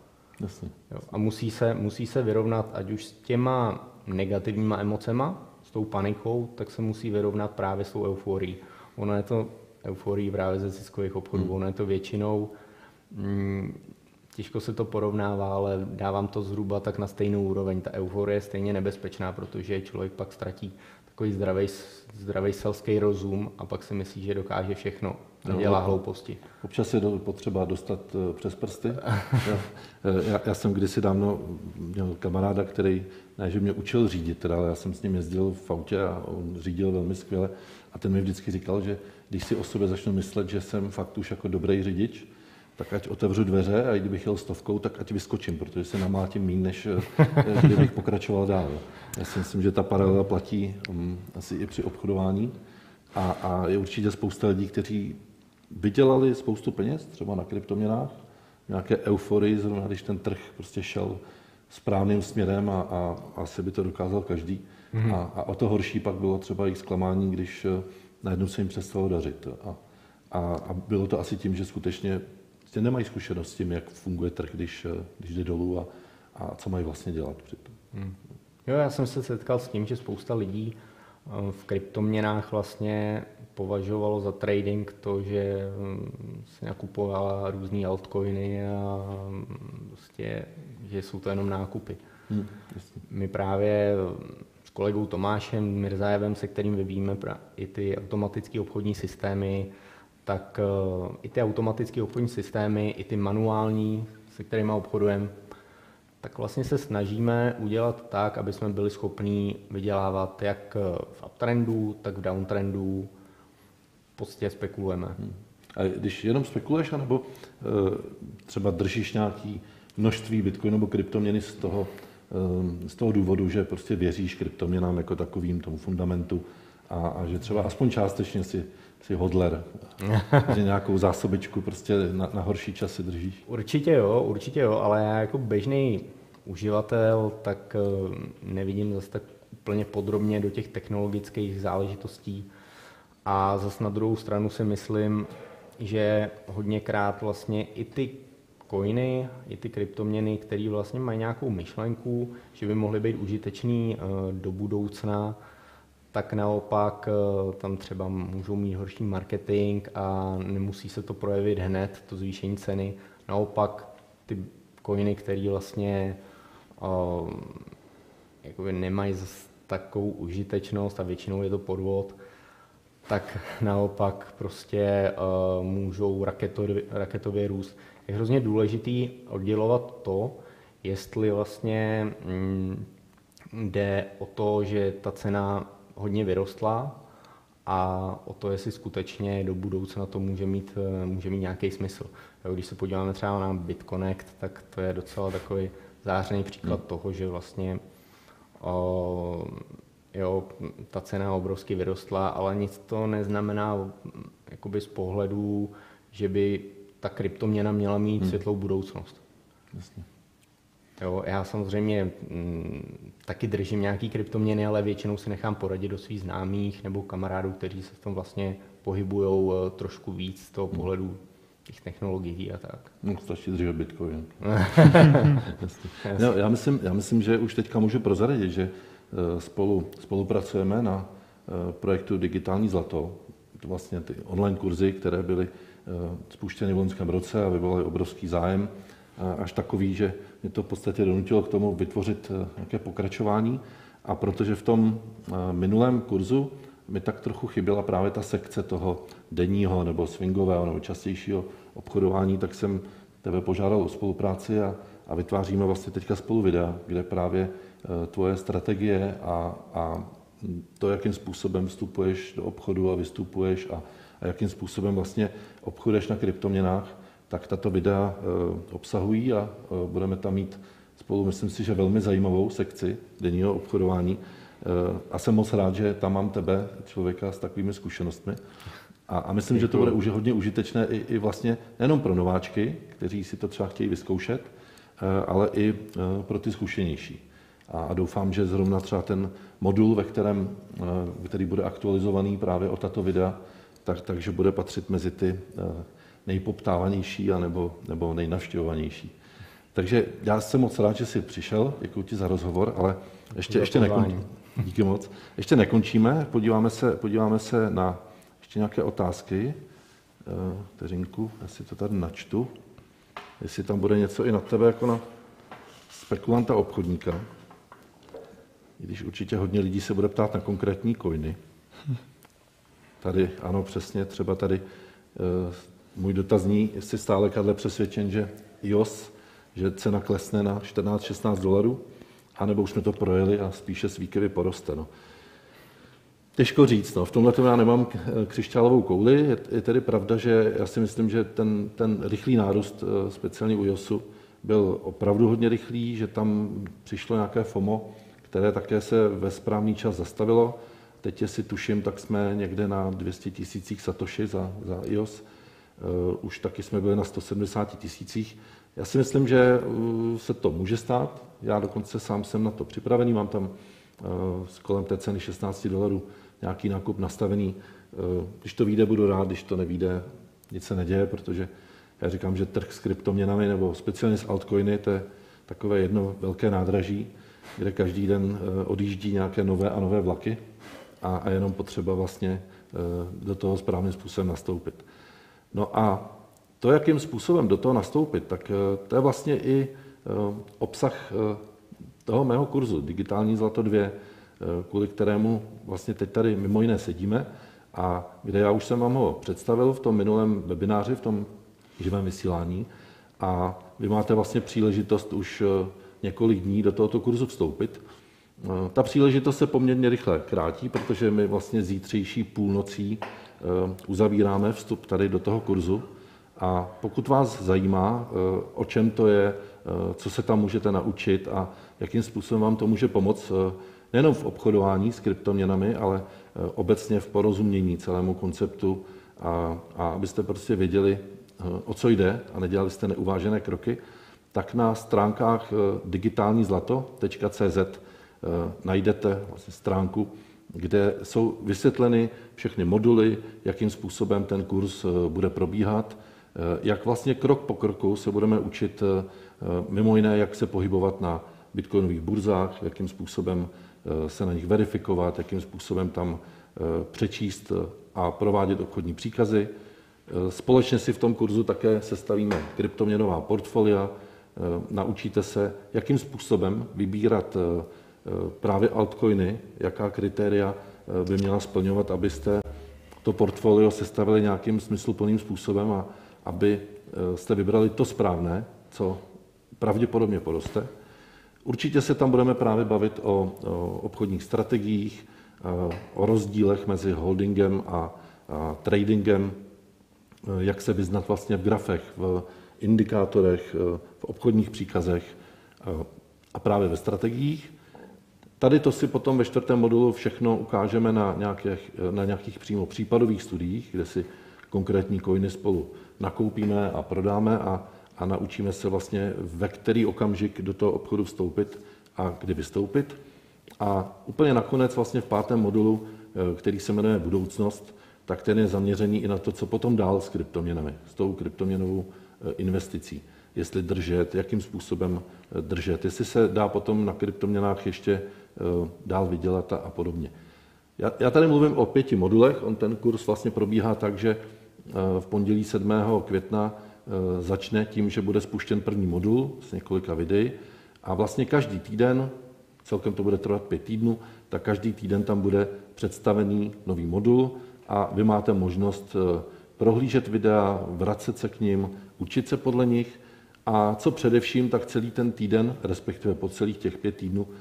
Jasně. Jo. A musí se, musí se vyrovnat ať už s těma negativníma emocema, s tou panikou, tak se musí vyrovnat právě s tou euforií. Ono je to euforii právě ze ziskových obchodů. Hmm. Ono je to většinou, mm, těžko se to porovnává, ale dávám to zhruba tak na stejnou úroveň. Ta euforie je stejně nebezpečná, protože člověk pak ztratí takový zdravý, zdravý selský rozum a pak si myslí, že dokáže všechno. No, dělá hlouposti. Občas je potřeba dostat eh, přes prsty. já, eh, já, já jsem kdysi dávno měl kamaráda, který, ne, že mě učil řídit, teda, ale já jsem s ním jezdil v autě a on řídil velmi skvěle. A ten mi vždycky říkal, že když si o sobě začnu myslet, že jsem fakt už jako dobrý řidič, tak ať otevřu dveře a i kdybych jel stovkou, tak ať vyskočím, protože se namátím méně, než eh, kdybych pokračoval dál. Já si myslím, že ta paralela platí um, asi i při obchodování a, a je určitě spousta lidí, kteří vydělali spoustu peněz, třeba na kryptoměnách, nějaké euforii, zrovna když ten trh prostě šel správným směrem a, a asi by to dokázal každý. Mm-hmm. A, a o to horší pak bylo třeba jejich zklamání, když eh, najednou se jim přestalo dařit. A, a, a bylo to asi tím, že skutečně nemají zkušenost s tím, jak funguje trh, když, když jde dolů a, a co mají vlastně dělat přitom. Hmm. Jo, já jsem se setkal s tím, že spousta lidí eh, v kryptoměnách vlastně považovalo za trading to, že hm, se nakupovala různé altcoiny a hm, prostě, že jsou to jenom nákupy. Hmm, My právě s kolegou Tomášem Mirzájevem, se kterým vyvíjíme i ty automatické obchodní systémy, tak eh, i ty automatické obchodní systémy, i ty manuální, se kterými obchodujeme, tak vlastně se snažíme udělat tak, aby jsme byli schopni vydělávat jak v uptrendu, tak v downtrendu. Prostě spekulujeme. Hmm. A když jenom spekuluješ, anebo e, třeba držíš nějaký množství bitcoinu nebo kryptoměny z toho, z toho důvodu, že prostě věříš kryptoměnám jako takovým tomu fundamentu a, a že třeba aspoň částečně si, si hodler, že nějakou zásobičku prostě na, na horší časy držíš. Určitě jo, určitě jo, ale já jako běžný uživatel, tak eh, nevidím zase tak úplně podrobně do těch technologických záležitostí. A zase na druhou stranu si myslím, že hodněkrát vlastně i ty coiny, i ty kryptoměny, které vlastně mají nějakou myšlenku, že by mohly být užitečný eh, do budoucna, tak naopak eh, tam třeba můžou mít horší marketing a nemusí se to projevit hned, to zvýšení ceny. Naopak ty coiny, které vlastně uh, jakoby nemají takovou užitečnost a většinou je to podvod, tak naopak prostě uh, můžou raketově, raketově růst. Je hrozně důležitý oddělovat to, jestli vlastně mm, jde o to, že ta cena hodně vyrostla a o to, jestli skutečně do budoucna to může mít, eh, může mít nějaký smysl. Když se podíváme třeba na BitConnect, tak to je docela takový zářený příklad hmm. toho, že vlastně o, jo, ta cena obrovsky vyrostla, ale nic to neznamená jakoby z pohledu, že by ta kryptoměna měla mít hmm. světlou budoucnost. Jasně. Jo, já samozřejmě m, mm, taky držím nějaký kryptoměny, ale většinou si nechám poradit do svých známých nebo kamarádů, kteří se v tom vlastně pohybují uh, trošku víc z toho hmm. pohledu těch technologií a tak. No, stačí držet Bitcoin. no, já, myslím, já myslím, že už teďka můžu prozradit, že eh, spolu, spolupracujeme na eh, projektu Digitální zlato. To vlastně ty online kurzy, které byly eh, spuštěny v loňském roce a vyvolaly obrovský zájem, až takový, že mě to v podstatě donutilo k tomu vytvořit nějaké pokračování. A protože v tom minulém kurzu mi tak trochu chyběla právě ta sekce toho denního nebo swingového nebo častějšího obchodování, tak jsem tebe požádal o spolupráci a, a vytváříme vlastně teďka spolu videa, kde právě tvoje strategie a, a to, jakým způsobem vstupuješ do obchodu a vystupuješ a, a jakým způsobem vlastně obchoduješ na kryptoměnách, tak tato videa e, obsahují a e, budeme tam mít spolu, myslím si, že velmi zajímavou sekci denního obchodování, a jsem moc rád, že tam mám tebe, člověka s takovými zkušenostmi. A, a myslím, Děkuju. že to bude už hodně užitečné i, i vlastně nejenom pro nováčky, kteří si to třeba chtějí vyzkoušet, eh, ale i eh, pro ty zkušenější. A, doufám, že zrovna třeba ten modul, ve kterém, eh, který bude aktualizovaný právě o tato videa, tak, takže bude patřit mezi ty nejpoptávanější a nebo, nebo nejnavštěvovanější. Takže já jsem moc rád, že jsi přišel, děkuji ti za rozhovor, ale ještě, ještě nekončíme. Díky moc. Ještě nekončíme, podíváme se, podíváme se na ještě nějaké otázky. Eh, vteřinku, já si to tady načtu. Jestli tam bude něco i na tebe jako na spekulanta obchodníka. I když určitě hodně lidí se bude ptát na konkrétní kojny. Tady, ano, přesně, třeba tady eh, můj dotazní, jestli stále Kadle přesvědčen, že IOS, že cena klesne na 14-16 dolarů, anebo už jsme to projeli a spíše s výkyvy poroste. No. Těžko říct. No. V tomhle já nemám křišťálovou kouli. Je, je tedy pravda, že já si myslím, že ten, ten rychlý nárůst, eh, speciálně u JOSu, byl opravdu hodně rychlý, že tam přišlo nějaké FOMO, které také se ve správný čas zastavilo. Teď, si tuším, tak jsme někde na 200 tisících satoshi za, za iOS. Uh, už taky jsme byli na 170 tisících. Já si myslím, že uh, se to může stát. Já dokonce sám jsem na to připravený. Mám tam uh, kolem té ceny 16 dolarů nějaký nákup nastavený. Eh, když to vyjde, budu rád, když to nevíde, nic se neděje, protože Já říkám, že trh s kryptoměnami nebo speciálně s altcoiny, to je takové jedno velké nádraží, kde každý den odjíždí nějaké nové a nové vlaky a, a jenom potřeba vlastně do toho správným způsobem nastoupit. No a to, jakým způsobem do toho nastoupit, tak to je vlastně i obsah toho mého kurzu Digitální zlato 2, kvůli kterému vlastně teď tady mimo jiné sedíme a kde já už jsem vám ho představil v tom minulém webináři, v tom živém vysílání a vy máte vlastně příležitost už několik dní do tohoto kurzu vstoupit. Eh, ta příležitost se poměrně rychle krátí, protože my vlastně zítřejší půlnocí eh, uzavíráme vstup tady do toho kurzu. A pokud vás zajímá, o čem to je, co se tam můžete naučit a jakým způsobem vám to může pomoct, nejenom v obchodování s kryptoměnami, ale eh, obecně v porozumění celému konceptu a, a abyste prostě věděli, eh, o co jde a nedělali jste neuvážené kroky, tak na stránkách eh, digitálnízlato.cz najdete vlastně stránku, kde jsou vysvětleny všechny moduly, jakým způsobem ten kurz bude probíhat, jak vlastně krok po kroku se budeme učit mimo jiné, jak se pohybovat na bitcoinových burzách, jakým způsobem Eh, se na nich verifikovat, jakým způsobem tam eh, přečíst a provádět obchodní příkazy. Eh, společně si v tom kurzu také sestavíme kryptoměnová portfolia, naučíte se, jakým způsobem vybírat právě altcoiny, jaká kritéria by měla splňovat, abyste to portfolio sestavili nějakým smysluplným způsobem a aby jste vybrali to správné, co pravděpodobně poroste. Určitě se tam budeme právě bavit o, o obchodních strategiích, o rozdílech mezi holdingem a, a tradingem, jak se vyznat vlastně v grafech, v indikátorech, v obchodních příkazech a právě ve strategiích. Tady to si potom ve čtvrtém modulu všechno ukážeme na nějakých, na nějakých přímo případových studiích, kde si konkrétní coiny spolu nakoupíme a prodáme a a naučíme se vlastně, ve který okamžik do toho obchodu vstoupit a kdy vystoupit. A úplně nakonec vlastně v pátém modulu, eh, který se jmenuje Budoucnost, tak ten je zaměřený i na to, co potom dál s kryptoměnami, s tou kryptoměnovou eh, investicí. Jestli držet, jakým způsobem eh, držet, jestli se dá potom na kryptoměnách ještě dál vydělat a, podobně. Já, já tady mluvím o pěti modulech, on ten kurz vlastně probíhá tak, že v pondělí 7. května Eh, začne tím, že bude spuštěn první modul s několika videí a vlastně každý týden, celkem to bude trvat pět týdnů, tak každý týden tam bude představený nový modul a vy máte možnost eh, prohlížet videa, vracet se k ním, učit se podle nich a co především, tak celý ten týden, respektive po celých těch pět týdnů, eh,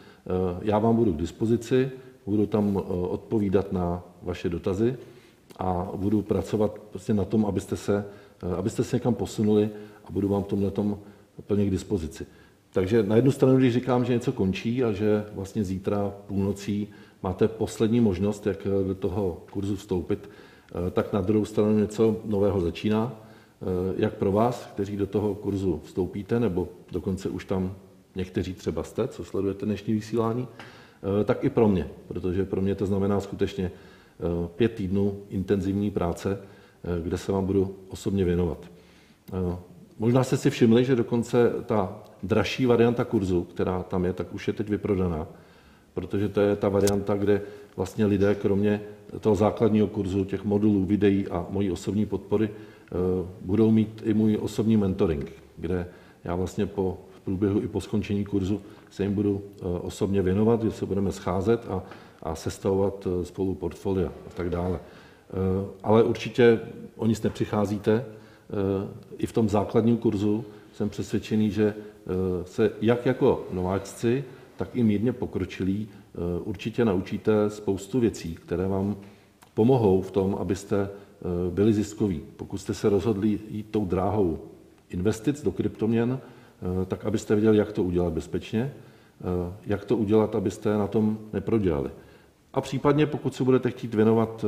já vám budu k dispozici, budu tam odpovídat na vaše dotazy a budu pracovat prostě na tom, abyste se Eh, abyste se někam posunuli a budu vám v tomhle plně k dispozici. Takže na jednu stranu, když říkám, že něco končí a že vlastně zítra půlnocí máte poslední možnost, jak eh, do toho kurzu vstoupit, eh, tak na druhou stranu něco nového začíná, jak pro vás, kteří do toho kurzu vstoupíte, nebo dokonce už tam někteří třeba jste, co sledujete dnešní vysílání, tak i pro mě, protože pro mě to znamená skutečně pět týdnů intenzivní práce, Eh, kde se vám budu osobně věnovat. Eh, možná jste si všimli, že dokonce ta dražší varianta kurzu, která tam je, tak už je teď vyprodaná, protože to je ta varianta, kde vlastně lidé, kromě toho základního kurzu, těch modulů, videí a mojí osobní podpory, eh, budou mít i můj osobní mentoring, kde já vlastně po průběhu i po skončení kurzu se jim budu osobně věnovat, kde se budeme scházet a, a sestavovat spolu portfolia a tak dále. Eh, ale určitě o nic nepřicházíte. Eh, I v tom základním kurzu jsem přesvědčený, že eh, se jak jako nováčci, tak i mírně pokročilí určitě naučíte spoustu věcí, které vám pomohou v tom, abyste byli ziskoví. Pokud jste se rozhodli jít tou dráhou investic do kryptoměn, tak abyste věděli, jak to udělat bezpečně, jak to udělat, abyste na tom neprodělali. A případně, pokud se budete chtít věnovat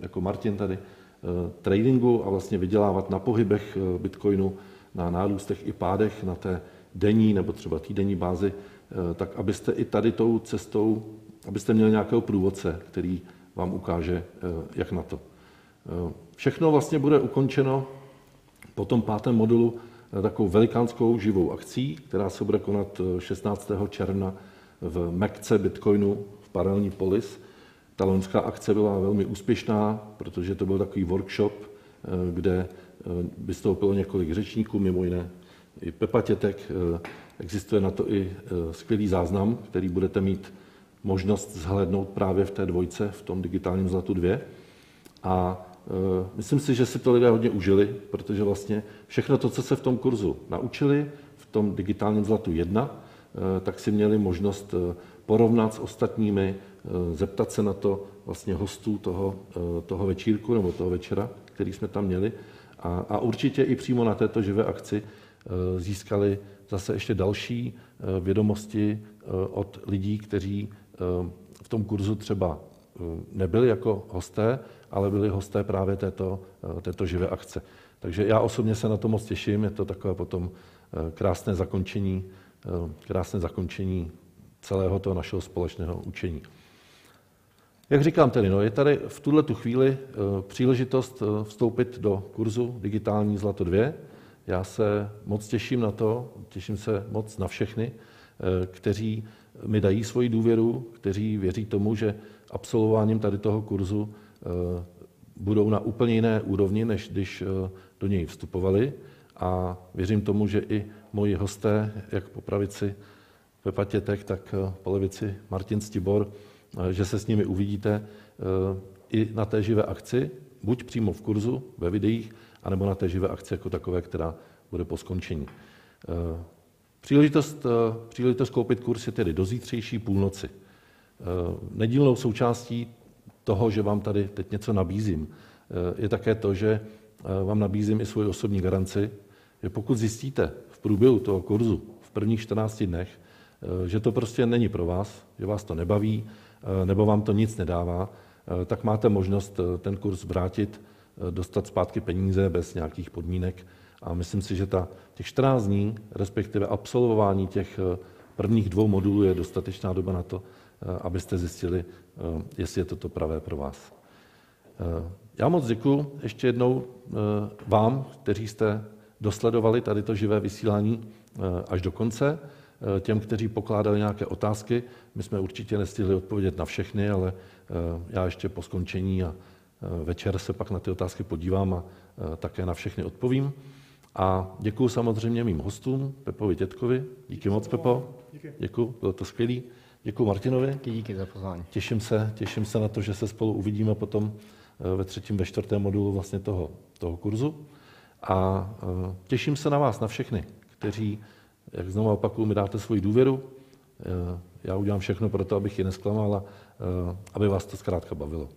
jako Martin tady, eh, tradingu a vlastně vydělávat na pohybech eh, Bitcoinu, na nárůstech i pádech, na té denní nebo třeba týdenní bázi, eh, tak abyste i tady tou cestou, abyste měli nějakého průvodce, který vám ukáže, jak na to. Všechno vlastně bude ukončeno Po tom pátém modulu takovou velikánskou živou akcí, která se bude konat 16. června v Mekce Bitcoinu v Paralelní Polis. Ta loňská akce byla velmi úspěšná, protože to byl takový workshop, kde vystoupilo několik řečníků, mimo jiné i Pepa Tětek. Existuje na to i skvělý záznam, který budete mít možnost zhlédnout právě v té dvojce, v tom digitálním zlatu 2. A myslím si, že si to lidé hodně užili, protože vlastně všechno to, co se v tom kurzu naučili, v tom digitálním zlatu 1, e, tak si měli možnost e, porovnat s ostatními, zeptat se na to vlastně hostů toho, toho večírku nebo toho večera, který jsme tam měli. A, a určitě i přímo na této živé akci získali zase ještě další vědomosti od lidí, kteří v tom kurzu třeba eh, nebyli jako hosté, ale byli hosté právě této, eh, této živé akce. Takže já osobně se na to moc těším, je to takové potom eh, krásné zakončení, krásné zakončení celého toho našeho společného učení. Jak říkám tedy, no, je tady v tuhle tu chvíli příležitost vstoupit do kurzu Digitální zlato 2. Já se moc těším na to, těším se moc na všechny, kteří mi dají svoji důvěru, kteří věří tomu, že absolvováním tady toho kurzu eh, budou na úplně jiné úrovni, než když eh, do něj vstupovali. A věřím tomu, že i moji hosté, jak po pravici Pepa Tětek, tak eh, po levici Martin Stibor, že se s nimi uvidíte i na té živé akci, buď přímo v kurzu, ve videích, anebo na té živé akci jako takové, která bude po skončení. Příležitost, eh, příležitost koupit kurz je tedy do zítřejší půlnoci. Eh, nedílnou součástí toho, že vám tady teď něco nabízím, eh, je také to, že vám nabízím i svoji osobní garanci, že pokud zjistíte v průběhu toho kurzu v prvních 14 dnech, že to prostě není pro vás, že vás to nebaví, nebo vám to nic nedává, tak máte možnost ten kurz vrátit, dostat zpátky peníze bez nějakých podmínek. A myslím si, že ta, těch 14 dní, respektive absolvování těch eh, prvních dvou modulů je dostatečná doba na to, eh, abyste zjistili, eh, jestli je to to pravé pro vás. Já moc děkuji ještě jednou vám, kteří jste dosledovali tady to živé vysílání až do konce. Těm, kteří pokládali nějaké otázky, my jsme určitě nestihli odpovědět na všechny, ale já ještě po skončení a večer se pak na ty otázky podívám a také na všechny odpovím. A děkuji samozřejmě mým hostům, Pepovi Tětkovi. Díky moc, Pepo. Díky. Děkuji, bylo to skvělý. Děkuji Martinovi. Díky, díky za pozvání. Těším se, těším se na to, že se spolu uvidíme potom eh, ve třetím, ve čtvrtém modulu vlastně toho, toho kurzu. A eh, těším se na vás, na všechny, kteří, jak znovu opakuju, mi dáte svoji důvěru. Eh, já udělám všechno pro to, abych ji nesklamal a aby vás to zkrátka bavilo.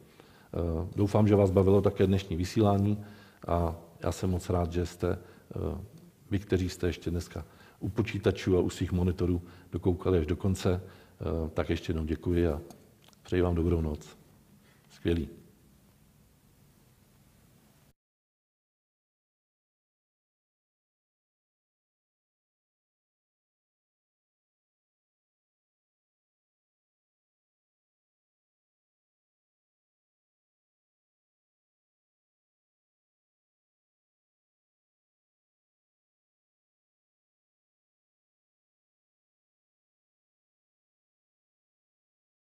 Doufám, že vás bavilo také dnešní vysílání a já jsem moc rád, že jste vy, kteří jste ještě dneska u počítačů a u svých monitorů dokoukali až do konce, tak ještě jednou děkuji a přeji vám dobrou noc. Skvělý.